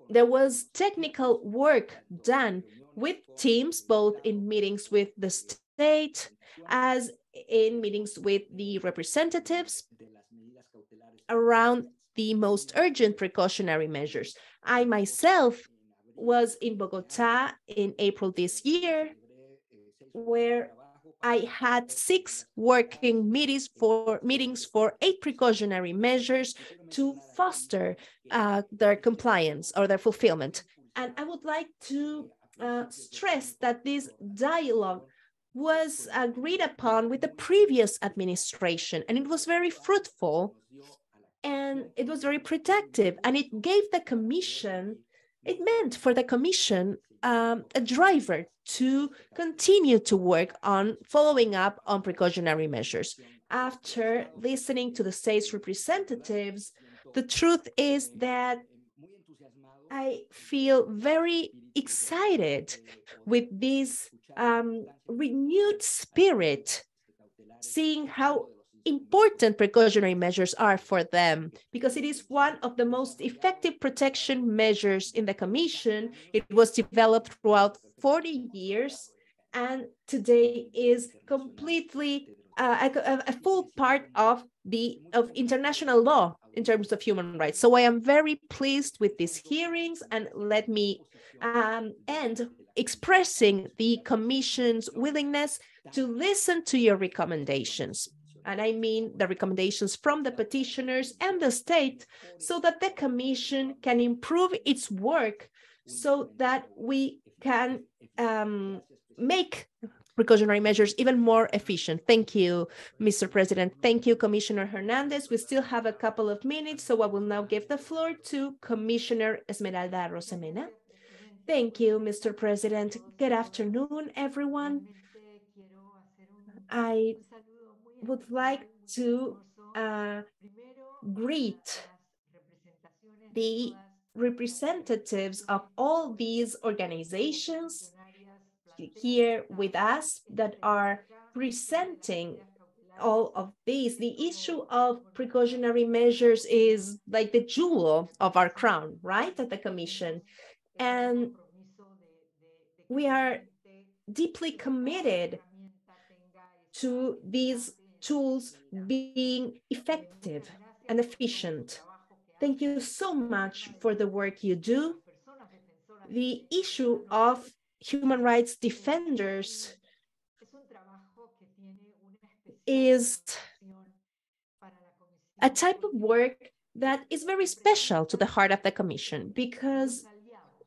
There was technical work done with teams, both in meetings with the state as in meetings with the representatives around the most urgent precautionary measures. I myself was in Bogota in April this year, where I had six working meetings for meetings for eight precautionary measures to foster uh, their compliance or their fulfillment. And I would like to uh, stress that this dialogue was agreed upon with the previous administration, and it was very fruitful and it was very protective and it gave the commission it meant for the commission um, a driver to continue to work on following up on precautionary measures. After listening to the state's representatives the truth is that I feel very excited with this um, renewed spirit, seeing how important precautionary measures are for them because it is one of the most effective protection measures in the Commission. It was developed throughout 40 years and today is completely uh, a, a, full part of the of international law in terms of human rights. So I am very pleased with these hearings and let me um, end expressing the Commission's willingness to listen to your recommendations and I mean the recommendations from the petitioners and the state, so that the Commission can improve its work so that we can um, make precautionary measures even more efficient. Thank you, Mr. President. Thank you, Commissioner Hernandez. We still have a couple of minutes, so I will now give the floor to Commissioner Esmeralda Arosemena. Thank you, Mr. President. Good afternoon, everyone. I would like to uh, greet the representatives of all these organizations here with us that are presenting all of these. The issue of precautionary measures is like the jewel of our crown, right, at the Commission. And we are deeply committed to these tools being effective and efficient. Thank you so much for the work you do. The issue of human rights defenders is a type of work that is very special to the heart of the Commission because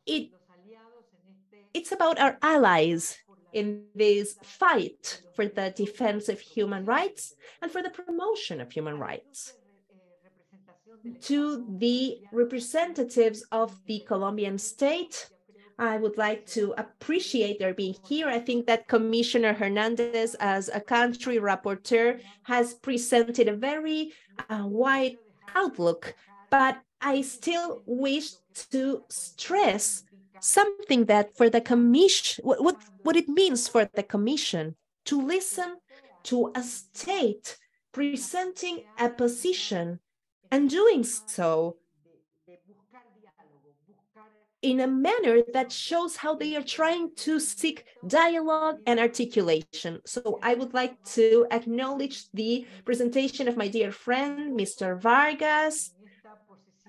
it, it's about our allies in this fight for the defense of human rights and for the promotion of human rights. To the representatives of the Colombian state, I would like to appreciate their being here. I think that Commissioner Hernandez, as a country rapporteur, has presented a very uh, wide outlook, but I still wish to stress something that for the commission, what, what, what it means for the commission to listen to a state presenting a position and doing so in a manner that shows how they are trying to seek dialogue and articulation. So I would like to acknowledge the presentation of my dear friend, Mr. Vargas.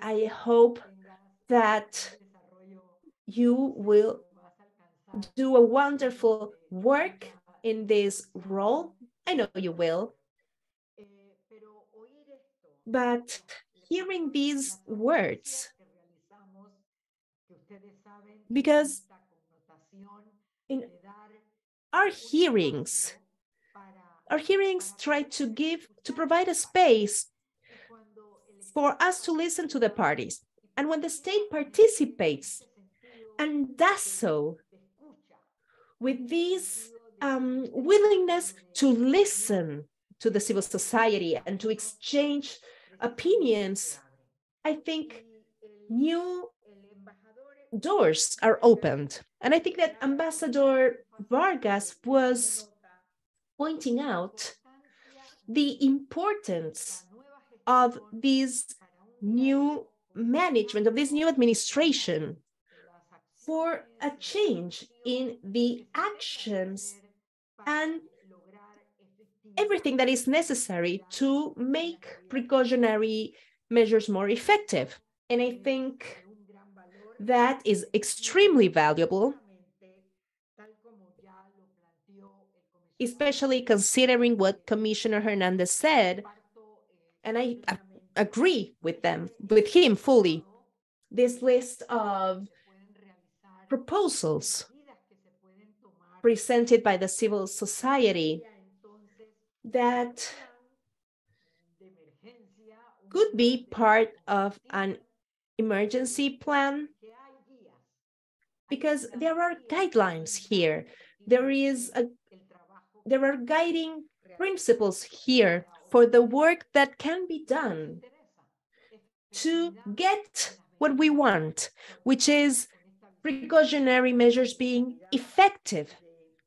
I hope that you will do a wonderful work in this role. I know you will. But hearing these words, because in our hearings, our hearings try to give, to provide a space for us to listen to the parties. And when the state participates and does so with this um, willingness to listen to the civil society and to exchange opinions, I think new doors are opened. And I think that Ambassador Vargas was pointing out the importance of this new management, of this new administration for a change in the actions and everything that is necessary to make precautionary measures more effective. And I think that is extremely valuable, especially considering what Commissioner Hernandez said, and I agree with them, with him fully. This list of proposals presented by the civil society that could be part of an emergency plan because there are guidelines here. There is a, there are guiding principles here for the work that can be done to get what we want, which is precautionary measures being effective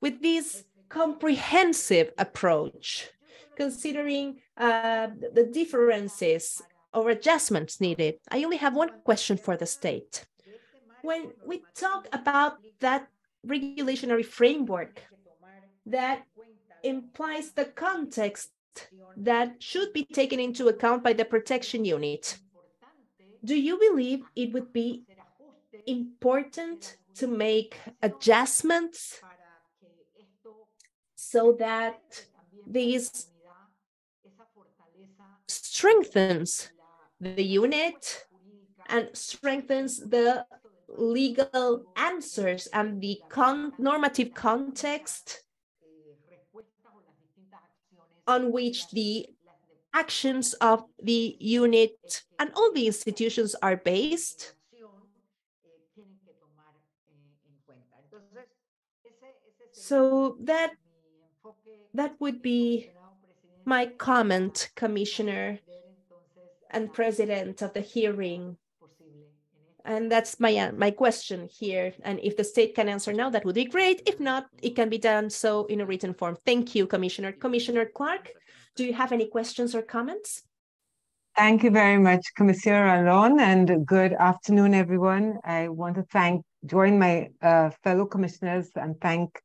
with this comprehensive approach, considering uh, the differences or adjustments needed. I only have one question for the state. When we talk about that regulatory framework that implies the context that should be taken into account by the protection unit, do you believe it would be important to make adjustments so that this strengthens the unit and strengthens the legal answers and the con normative context on which the actions of the unit and all the institutions are based. So that, that would be my comment, Commissioner and President of the hearing. And that's my, uh, my question here. And if the state can answer now, that would be great. If not, it can be done so in a written form. Thank you, Commissioner. Commissioner Clarke, do you have any questions or comments? Thank you very much, Commissioner Ralón, and good afternoon, everyone. I want to thank, join my uh, fellow commissioners and thank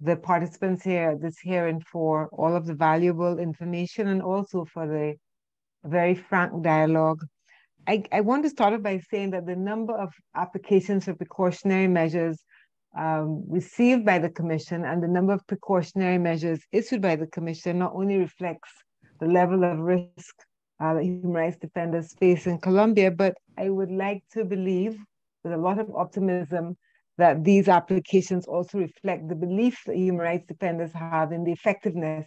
the participants here this hearing for all of the valuable information and also for the very frank dialogue. I, I want to start off by saying that the number of applications for precautionary measures um, received by the Commission and the number of precautionary measures issued by the Commission not only reflects the level of risk uh, that human rights defenders face in Colombia, but I would like to believe with a lot of optimism that these applications also reflect the belief that human rights defenders have in the effectiveness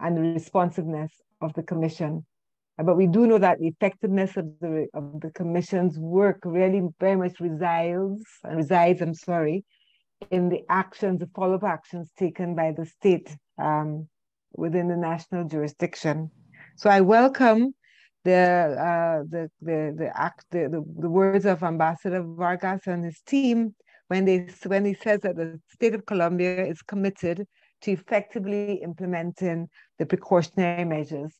and the responsiveness of the Commission. But we do know that the effectiveness of the, of the Commission's work really very much resides, resides, I'm sorry, in the actions, the follow-up actions taken by the state um, within the national jurisdiction. So I welcome the uh, the the the act the, the, the words of Ambassador Vargas and his team when they when he says that the state of Colombia is committed to effectively implementing the precautionary measures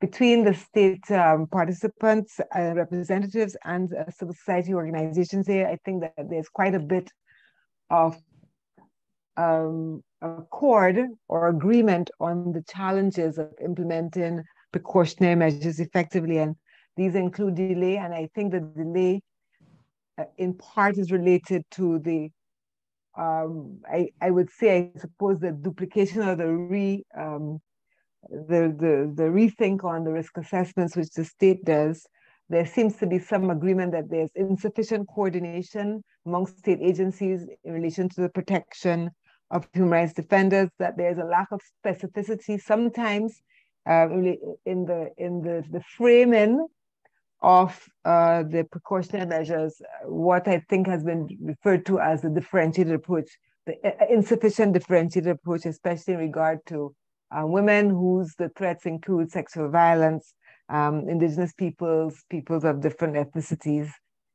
between the state um, participants, uh, representatives, and uh, civil society organizations here. I think that there's quite a bit of um, accord or agreement on the challenges of implementing precautionary measures effectively. And these include delay. And I think the delay in part is related to the, um, I, I would say, I suppose the duplication or the re, um, the, the, the rethink on the risk assessments, which the state does, there seems to be some agreement that there's insufficient coordination among state agencies in relation to the protection of human rights defenders, that there's a lack of specificity sometimes uh, in the in the, the framing of uh, the precautionary measures, what I think has been referred to as the differentiated approach, the uh, insufficient differentiated approach, especially in regard to uh, women whose the threats include sexual violence, um, indigenous peoples, peoples of different ethnicities,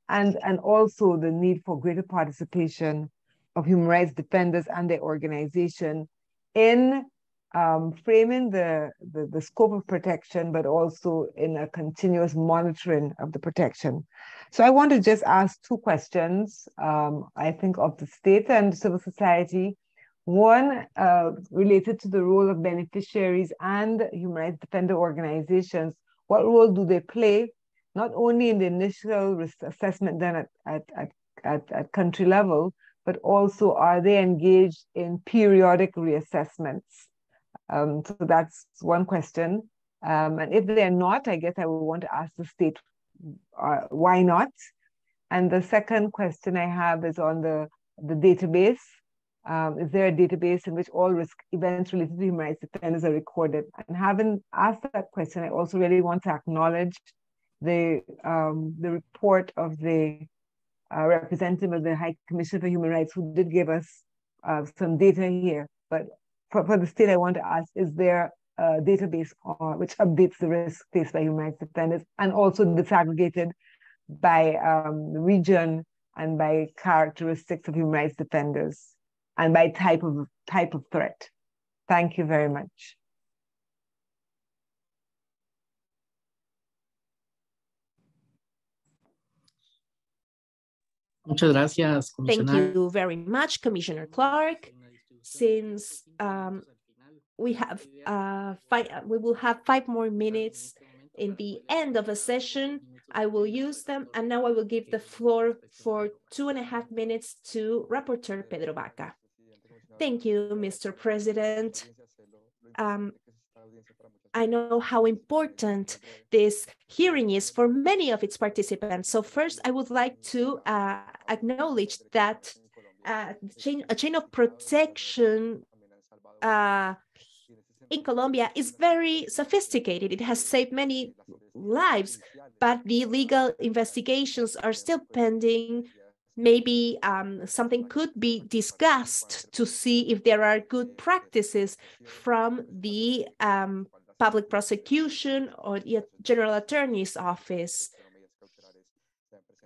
and, and also the need for greater participation of human rights defenders and their organization in um, framing the, the, the, scope of protection, but also in a continuous monitoring of the protection. So I want to just ask two questions, um, I think, of the state and civil society. One uh, related to the role of beneficiaries and human rights defender organizations. What role do they play, not only in the initial risk assessment done at, at, at, at, at country level, but also are they engaged in periodic reassessments? Um, so that's one question. Um, and if they're not, I guess I would want to ask the state uh, why not. And the second question I have is on the, the database. Um, is there a database in which all risk events related to human rights defenders are recorded? And having asked that question, I also really want to acknowledge the um, the report of the uh, representative of the High Commission for Human Rights, who did give us uh, some data here. But for, for the state, I want to ask: Is there a database or which updates the risk faced by human rights defenders, and also disaggregated by um, region and by characteristics of human rights defenders, and by type of type of threat? Thank you very much. Muchas gracias, Thank you very much, Commissioner Clarke. Since um, we have uh, five, we will have five more minutes in the end of a session. I will use them, and now I will give the floor for two and a half minutes to Rapporteur Pedro Vaca. Thank you, Mr. President. Um, I know how important this hearing is for many of its participants. So first, I would like to uh, acknowledge that uh, chain, a chain of protection uh, in Colombia is very sophisticated. It has saved many lives, but the legal investigations are still pending. Maybe um, something could be discussed to see if there are good practices from the um, public prosecution or the general attorney's office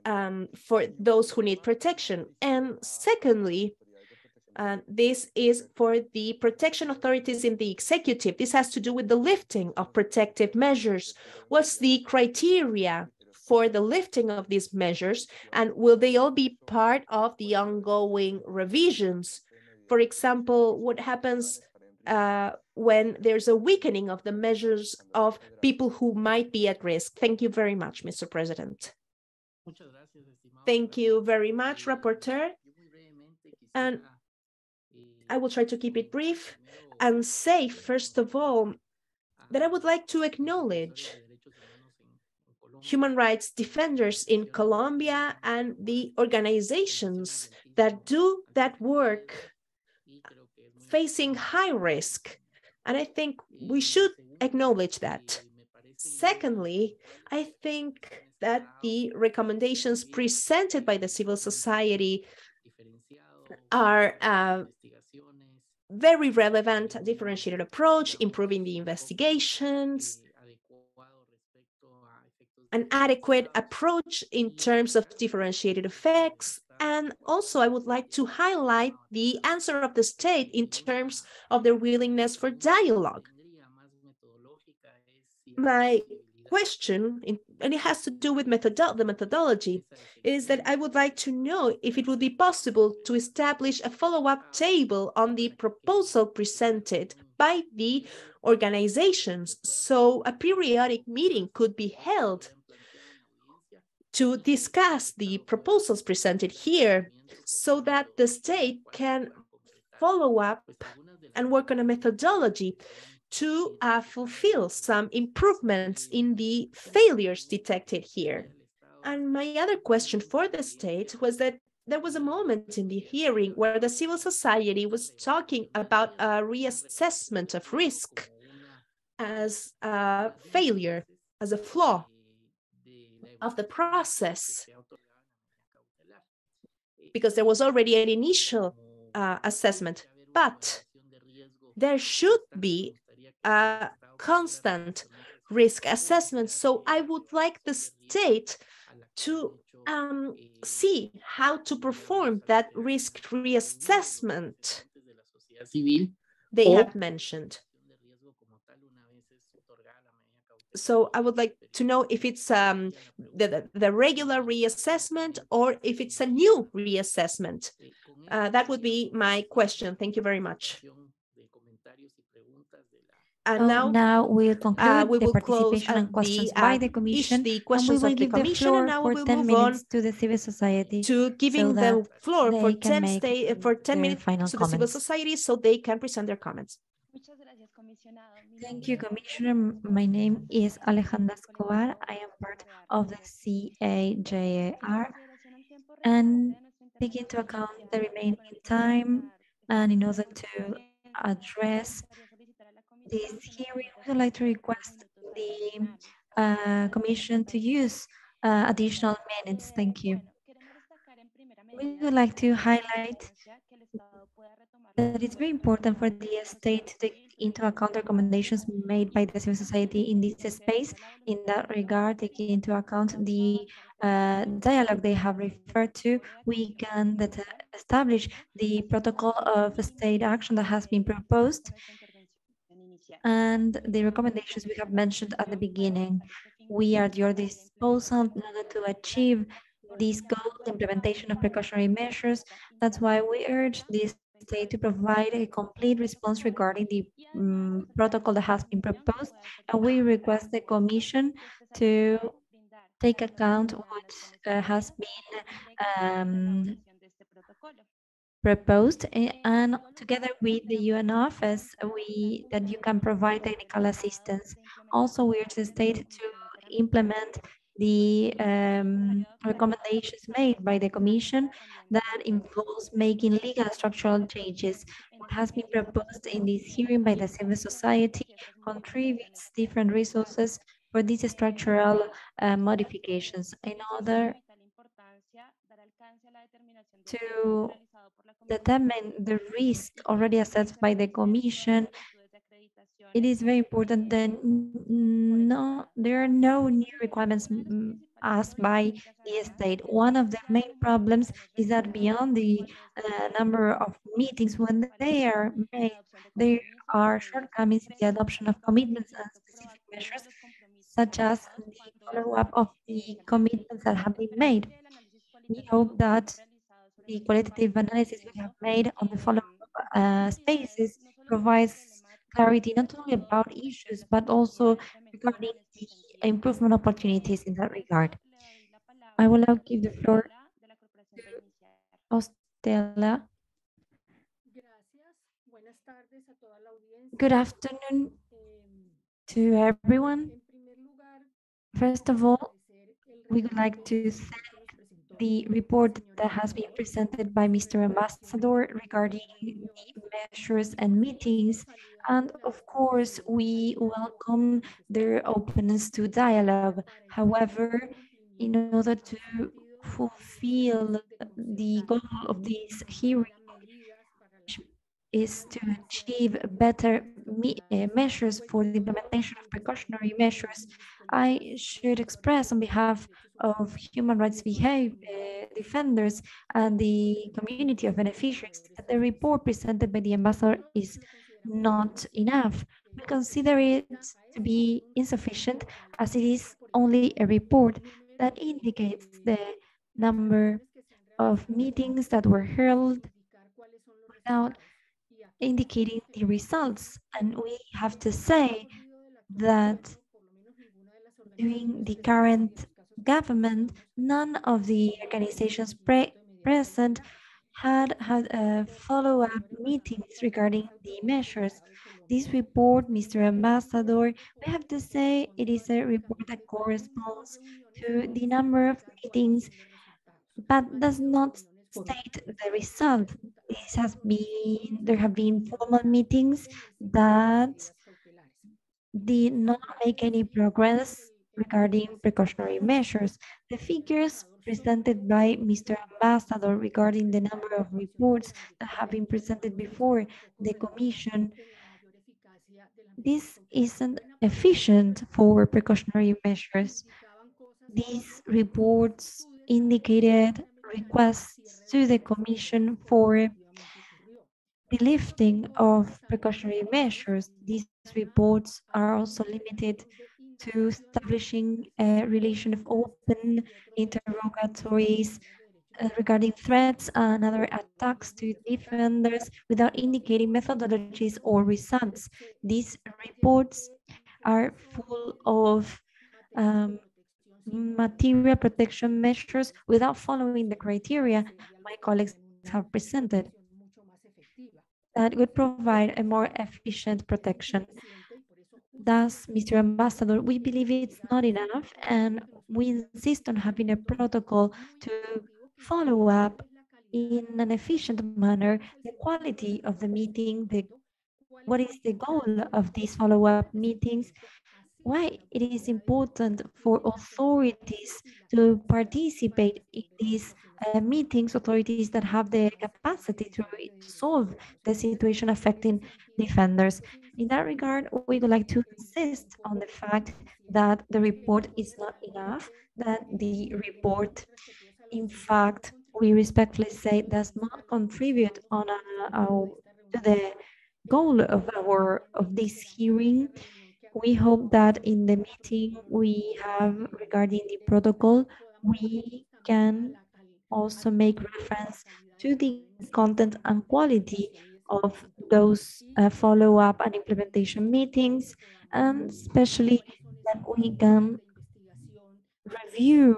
um, for those who need protection. And secondly, uh, this is for the protection authorities in the executive. This has to do with the lifting of protective measures. What's the criteria for the lifting of these measures? And will they all be part of the ongoing revisions? For example, what happens uh, when there's a weakening of the measures of people who might be at risk. Thank you very much, Mr. President. Thank you very much, Rapporteur. And I will try to keep it brief and say, first of all, that I would like to acknowledge human rights defenders in Colombia and the organizations that do that work facing high risk. And I think we should acknowledge that. Secondly, I think that the recommendations presented by the civil society are uh, very relevant, differentiated approach, improving the investigations, an adequate approach in terms of differentiated effects, and also, I would like to highlight the answer of the state in terms of their willingness for dialogue. My question, and it has to do with methodo the methodology, is that I would like to know if it would be possible to establish a follow-up table on the proposal presented by the organizations so a periodic meeting could be held to discuss the proposals presented here so that the state can follow up and work on a methodology to uh, fulfill some improvements in the failures detected here. And my other question for the state was that there was a moment in the hearing where the civil society was talking about a reassessment of risk as a failure, as a flaw of the process because there was already an initial uh, assessment, but there should be a constant risk assessment. So I would like the state to um, see how to perform that risk reassessment they have mentioned. So I would like to know if it's um, the, the regular reassessment or if it's a new reassessment. Uh, that would be my question. Thank you very much. And oh, now, now we'll conclude uh, we the participation and questions the, uh, by the Commission. The questions and we will give the floor and now for we 10 minutes to the civil society. To giving so the floor for 10, stay, for 10 minutes to comments. the civil society so they can present their comments. Thank you, Commissioner. My name is Alejandra Escobar. I am part of the CAJAR. And taking into account the remaining time and in order to address this hearing, I would like to request the uh, Commission to use uh, additional minutes. Thank you. We would like to highlight that it's very important for the state to take into account the recommendations made by the civil society in this space. In that regard, taking into account the uh, dialogue they have referred to, we can establish the protocol of state action that has been proposed and the recommendations we have mentioned at the beginning. We are at your disposal in order to achieve this goal, the implementation of precautionary measures. That's why we urge this state to provide a complete response regarding the um, protocol that has been proposed. And we request the Commission to take account what uh, has been um, proposed and together with the UN office, we that you can provide technical assistance. Also, we urge the state to implement the um, recommendations made by the Commission that involves making legal structural changes. What has been proposed in this hearing by the civil society contributes different resources for these structural uh, modifications. In order to determine the risk already assessed by the Commission, it is very important that no, there are no new requirements asked by the state. One of the main problems is that beyond the uh, number of meetings, when they are made, there are shortcomings in the adoption of commitments and specific measures, such as the follow-up of the commitments that have been made. We hope that the qualitative analysis we have made on the follow-up uh, spaces provides clarity not only about issues, but also regarding the improvement opportunities in that regard. I will now give the floor to Estela. Good afternoon to everyone. First of all, we would like to thank the report that has been presented by Mr. Ambassador regarding the measures and meetings. And of course, we welcome their openness to dialogue. However, in order to fulfill the goal of this hearing is to achieve better me uh, measures for the implementation of precautionary measures, I should express on behalf of human rights defenders and the community of beneficiaries that the report presented by the ambassador is not enough. We consider it to be insufficient as it is only a report that indicates the number of meetings that were held without indicating the results. And we have to say that during the current government, none of the organizations pre present had had follow-up meetings regarding the measures. This report, Mr. Ambassador, we have to say it is a report that corresponds to the number of meetings, but does not state the result. This has been, there have been formal meetings that did not make any progress regarding precautionary measures. The figures presented by Mr. Ambassador regarding the number of reports that have been presented before the Commission, this isn't efficient for precautionary measures. These reports indicated requests to the Commission for the lifting of precautionary measures. These reports are also limited to establishing a relation of open interrogatories uh, regarding threats and other attacks to defenders without indicating methodologies or results. These reports are full of um, material protection measures without following the criteria my colleagues have presented that would provide a more efficient protection. Thus, Mr. Ambassador, we believe it's not enough and we insist on having a protocol to follow up in an efficient manner the quality of the meeting, the what is the goal of these follow-up meetings, why it is important for authorities to participate in these uh, meetings, authorities that have the capacity to solve the situation affecting defenders. In that regard, we would like to insist on the fact that the report is not enough, that the report, in fact, we respectfully say does not contribute on a, a, to the goal of our of this hearing. We hope that in the meeting we have regarding the protocol, we can also make reference to the content and quality of those uh, follow-up and implementation meetings, and especially that we can review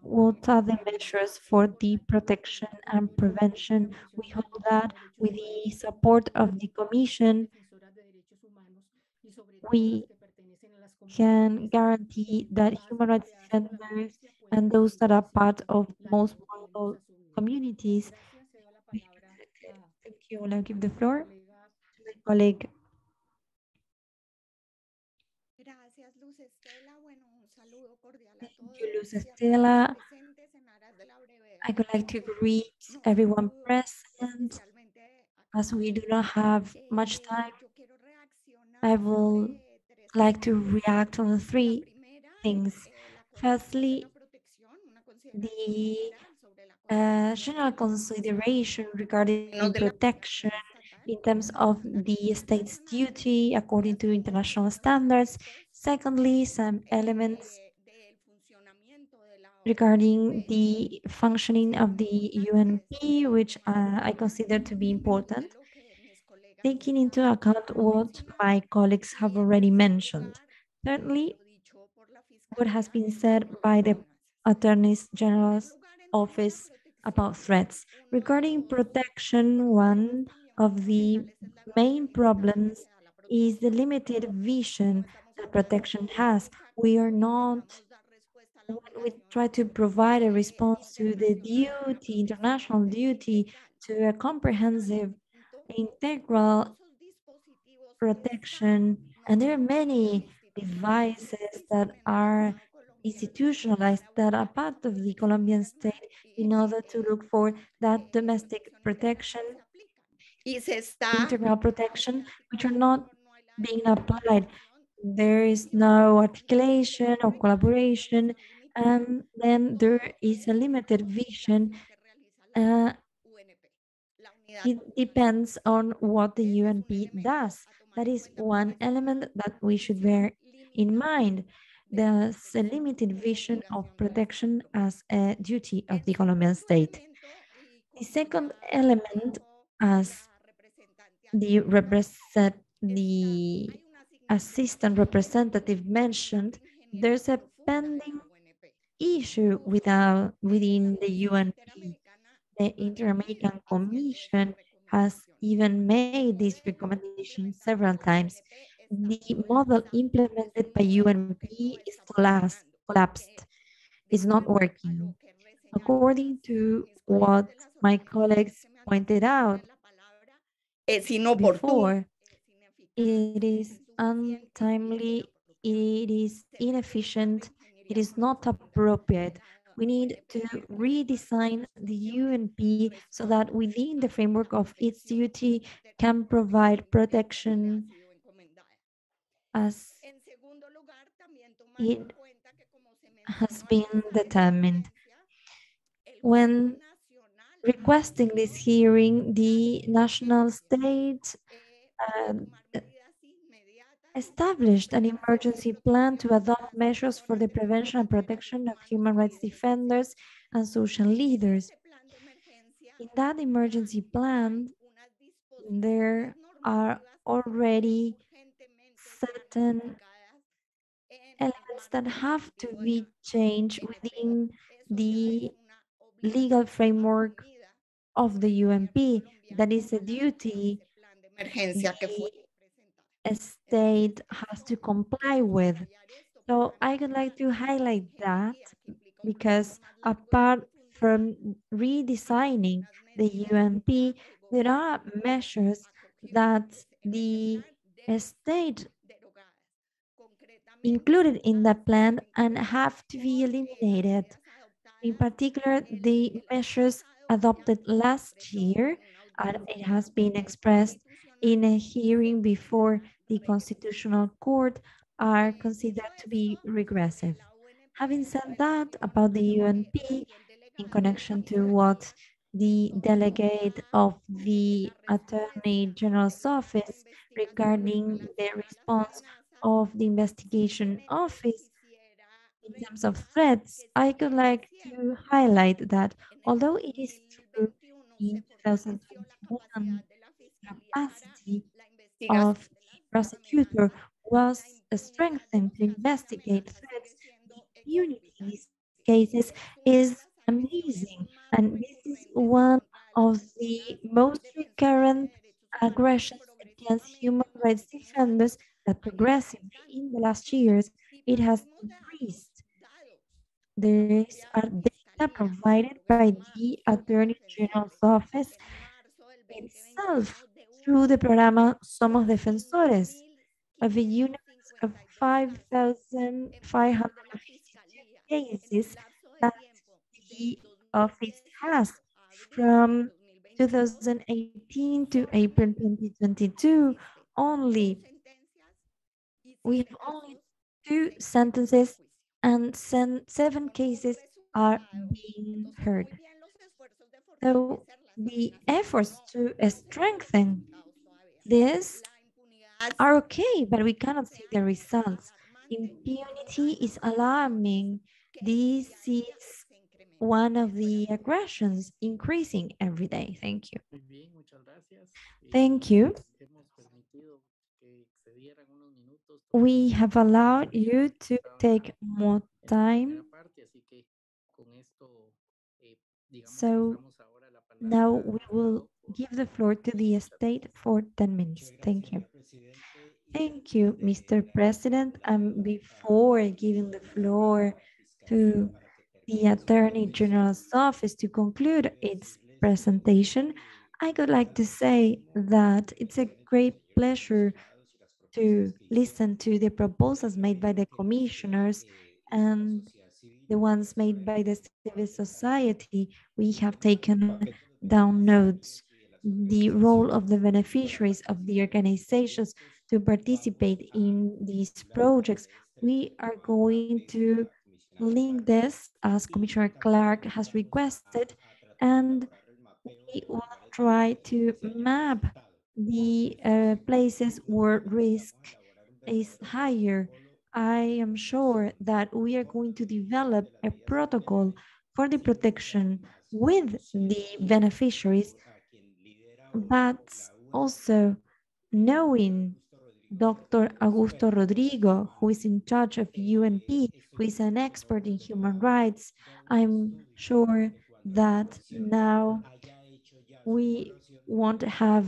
what are the measures for the protection and prevention. We hope that with the support of the Commission, we can guarantee that human rights defenders and those that are part of most vulnerable communities. Thank you. I'll give the floor to my colleague. Thank you, Luz Estela. I would like to greet everyone present. As we do not have much time, I will like to react on three things. Firstly, the uh, general consideration regarding protection in terms of the state's duty according to international standards. Secondly, some elements regarding the functioning of the UNP, which uh, I consider to be important, taking into account what my colleagues have already mentioned. Thirdly, what has been said by the Attorney General's office about threats. Regarding protection, one of the main problems is the limited vision that protection has. We are not we try to provide a response to the duty, international duty, to a comprehensive, integral protection. And there are many devices that are institutionalized that are part of the Colombian state in order to look for that domestic protection, integral protection, which are not being applied. There is no articulation or collaboration and then there is a limited vision. Uh, it depends on what the UNP does. That is one element that we should bear in mind. There's a limited vision of protection as a duty of the Colombian state. The second element, as the represent the assistant representative mentioned, there's a pending issue without, uh, within the UNP. The Inter-American Commission has even made this recommendation several times. The model implemented by UNP is collapsed. It's not working. According to what my colleagues pointed out before, it is untimely, it is inefficient, it is not appropriate. We need to redesign the UNP so that within the framework of its duty can provide protection as it has been determined. When requesting this hearing, the national state uh, established an emergency plan to adopt measures for the prevention and protection of human rights defenders and social leaders. In that emergency plan, there are already certain elements that have to be changed within the legal framework of the UNP. That is a duty state has to comply with. So I would like to highlight that because apart from redesigning the UNP, there are measures that the state included in the plan and have to be eliminated. In particular, the measures adopted last year, and it has been expressed in a hearing before the Constitutional Court, are considered to be regressive. Having said that about the UNP, in connection to what the delegate of the Attorney General's office regarding the response of the investigation office in terms of threats, I could like to highlight that although it is true in 2021, the capacity of prosecutor was strengthened to investigate threats, the these cases is amazing. And this is one of the most recurrent aggressions against human rights defenders that progressively in the last years, it has increased. There is are data provided by the Attorney General's office itself through the programa Somos Defensores of a unit of 5,552 cases that the office has from 2018 to April 2022 only. We have only two sentences and seven cases are being heard. So the efforts to uh, strengthen this are okay, but we cannot see the results. Impunity is alarming. This is one of the aggressions increasing every day. Thank you. Thank you. We have allowed you to take more time. So now we will give the floor to the state for 10 minutes. Thank you. Thank you, Mr. President. And before giving the floor to the Attorney General's office to conclude its presentation, I would like to say that it's a great pleasure to listen to the proposals made by the commissioners and the ones made by the civil society. We have taken down notes. The role of the beneficiaries of the organizations to participate in these projects. We are going to link this as Commissioner Clarke has requested, and we will try to map the uh, places where risk is higher. I am sure that we are going to develop a protocol for the protection with the beneficiaries, but also knowing Dr. Augusto Rodriguez, who is in charge of UNP, who is an expert in human rights, I'm sure that now we won't have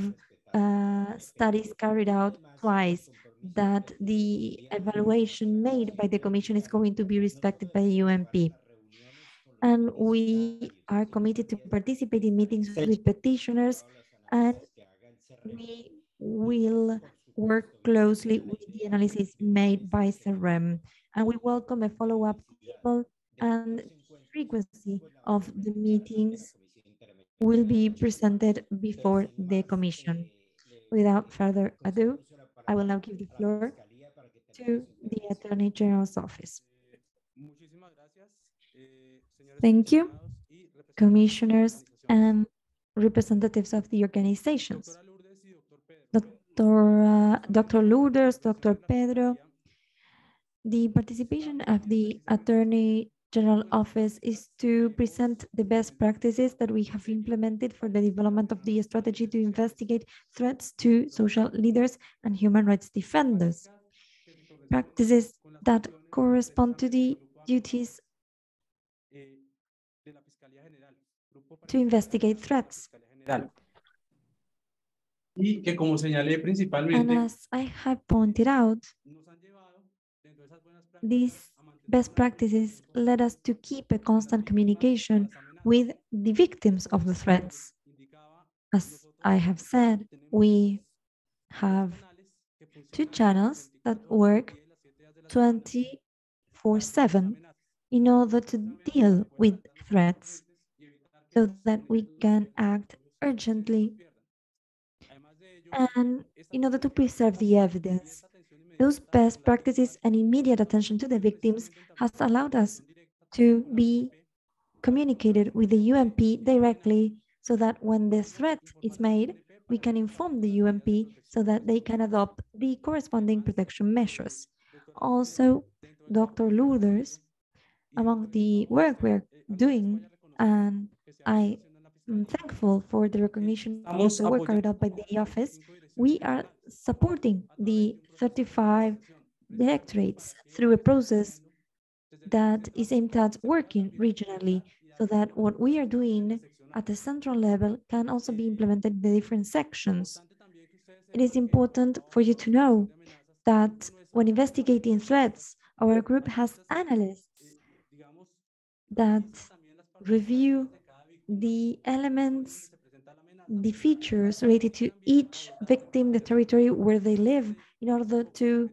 uh, studies carried out twice, that the evaluation made by the Commission is going to be respected by UNP. And we are committed to participate in meetings with petitioners, and we will work closely with the analysis made by CERREM. And we welcome a follow-up and frequency of the meetings will be presented before the Commission. Without further ado, I will now give the floor to the Attorney General's office. Thank you, commissioners and representatives of the organizations. Dr. Uh, Dr. Lourdes, Dr. Pedro, the participation of the Attorney General Office is to present the best practices that we have implemented for the development of the strategy to investigate threats to social leaders and human rights defenders. Practices that correspond to the duties to investigate threats. And as I have pointed out, these best practices led us to keep a constant communication with the victims of the threats. As I have said, we have two channels that work 24 7 in order to deal with threats so that we can act urgently and in order to preserve the evidence. Those best practices and immediate attention to the victims has allowed us to be communicated with the UNP directly so that when the threat is made, we can inform the UNP so that they can adopt the corresponding protection measures. Also, Dr. Lourdes, among the work we're doing, and I am thankful for the recognition of the work carried out by the office, we are supporting the 35 directorates through a process that is aimed at working regionally so that what we are doing at the central level can also be implemented in the different sections. It is important for you to know that when investigating threats, our group has analysts that review the elements, the features related to each victim, the territory where they live, in order to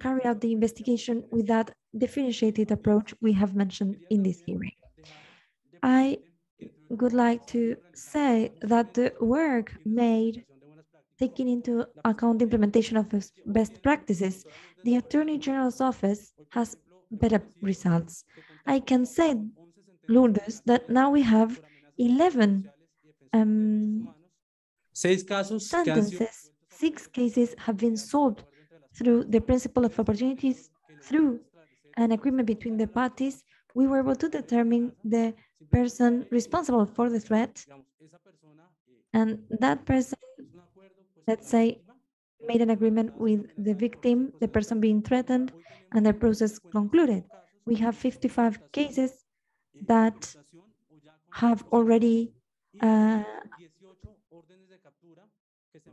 carry out the investigation with that differentiated approach we have mentioned in this hearing. I would like to say that the work made taking into account the implementation of best practices, the Attorney General's office has better results. I can say, Lourdes, that now we have 11 um, sentences. Six cases have been solved through the principle of opportunities, through an agreement between the parties. We were able to determine the person responsible for the threat, and that person, let's say, made an agreement with the victim, the person being threatened, and the process concluded. We have 55 cases that have already uh,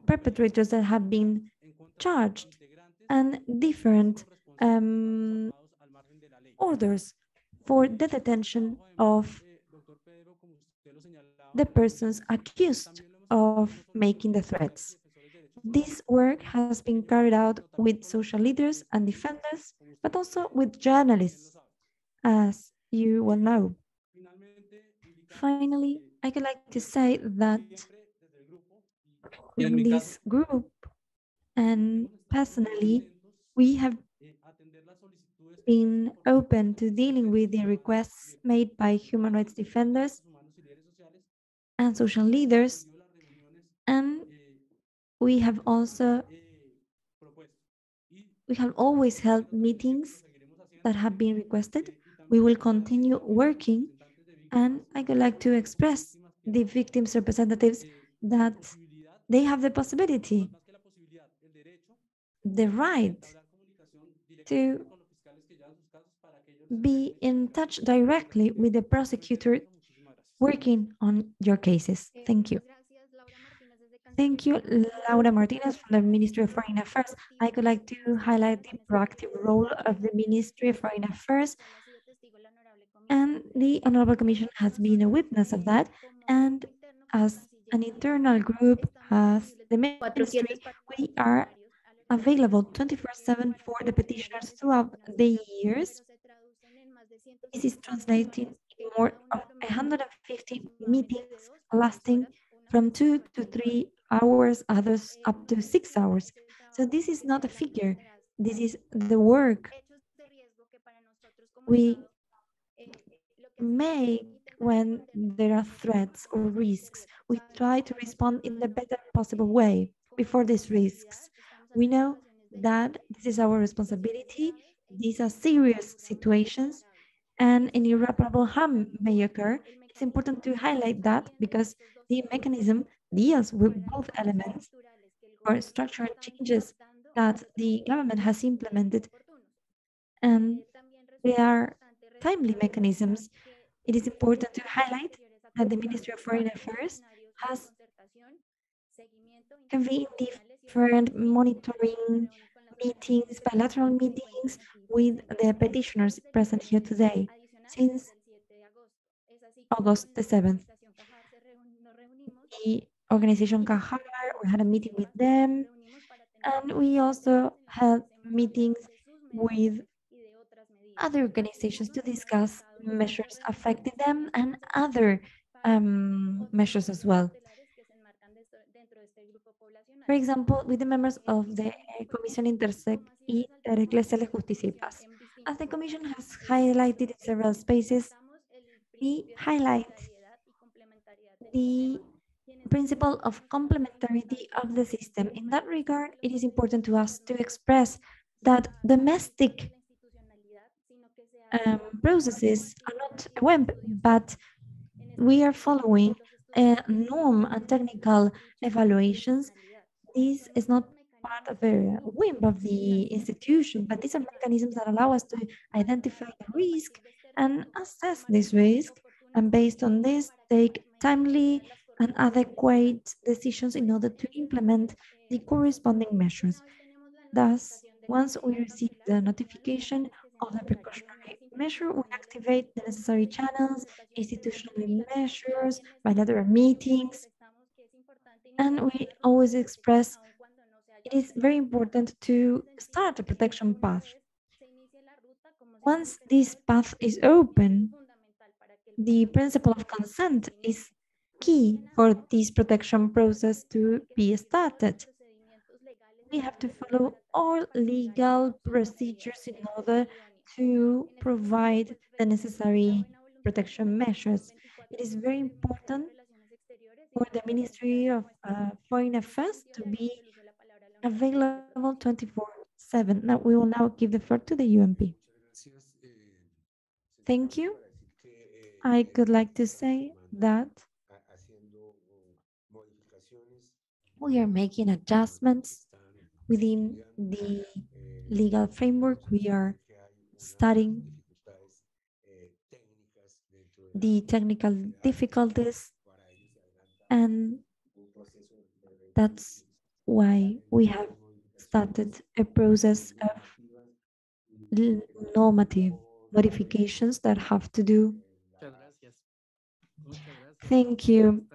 perpetrators that have been charged and different um, orders for the detention of the persons accused of making the threats. This work has been carried out with social leaders and defenders, but also with journalists, as you will know. Finally, I would like to say that in this group and personally, we have been open to dealing with the requests made by human rights defenders and social leaders. And we have also, we have always held meetings that have been requested. We will continue working and I would like to express the victims' representatives that they have the possibility, the right to be in touch directly with the prosecutor working on your cases. Thank you. Thank you, Laura Martinez from the Ministry of Foreign Affairs. I would like to highlight the proactive role of the Ministry of Foreign Affairs and the Honorable Commission has been a witness of that. And as an internal group, as the ministry, we are available 24-7 for the petitioners throughout the years. This is translating in more of 150 meetings lasting from two to three hours, others up to six hours. So this is not a figure. This is the work we make when there are threats or risks. We try to respond in the better possible way before these risks. We know that this is our responsibility. These are serious situations and an irreparable harm may occur. It's important to highlight that because the mechanism deals with both elements or structural changes that the government has implemented and they are timely mechanisms it is important to highlight that the Ministry of Foreign Affairs has convened different monitoring meetings, bilateral meetings with the petitioners present here today since August the 7th. The organization CAJAR, we had a meeting with them, and we also had meetings with other organizations to discuss measures affecting them and other um, measures as well. For example, with the members of the eh, Comisión Intereclesial y Paz. As the Commission has highlighted in several spaces, we highlight the principle of complementarity of the system. In that regard, it is important to us to express that domestic um, processes are not a web, but we are following a norm and technical evaluations. This is not part of a whim of the institution, but these are mechanisms that allow us to identify the risk and assess this risk, and based on this, take timely and adequate decisions in order to implement the corresponding measures. Thus, once we receive the notification of the precautionary measure, we activate the necessary channels, institutional measures, bilateral meetings, and we always express it is very important to start a protection path. Once this path is open, the principle of consent is key for this protection process to be started. We have to follow all legal procedures in order to provide the necessary protection measures. It is very important for the Ministry of uh, Foreign Affairs to be available 24-7. Now, we will now give the floor to the UNP. Thank you. I could like to say that we are making adjustments within the legal framework. We are studying the technical difficulties and that's why we have started a process of normative modifications that have to do. Thank you.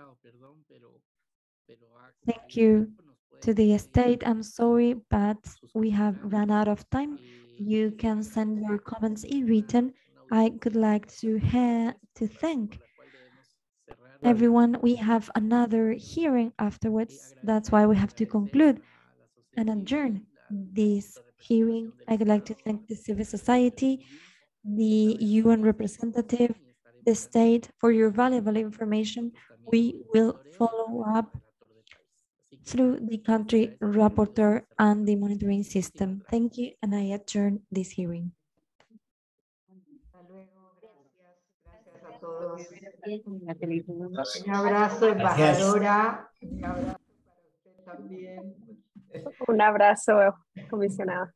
Thank you to the estate. I'm sorry, but we have run out of time. You can send your comments in written. I could like to, to thank everyone. We have another hearing afterwards. That's why we have to conclude and adjourn this hearing. I would like to thank the civil society, the UN representative, the state for your valuable information. We will follow up through the country rapporteur and the monitoring system. Thank you, and I adjourn this hearing. Un abrazo, embajadora. Un abrazo para usted también. Un abrazo, comisionada.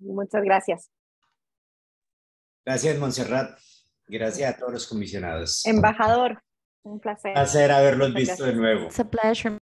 Muchas gracias. Gracias, Montserrat. Gracias a todos los comisionados. Embajador, un placer. Un placer haberlos Muchas visto de gracias. nuevo. It's a pleasure.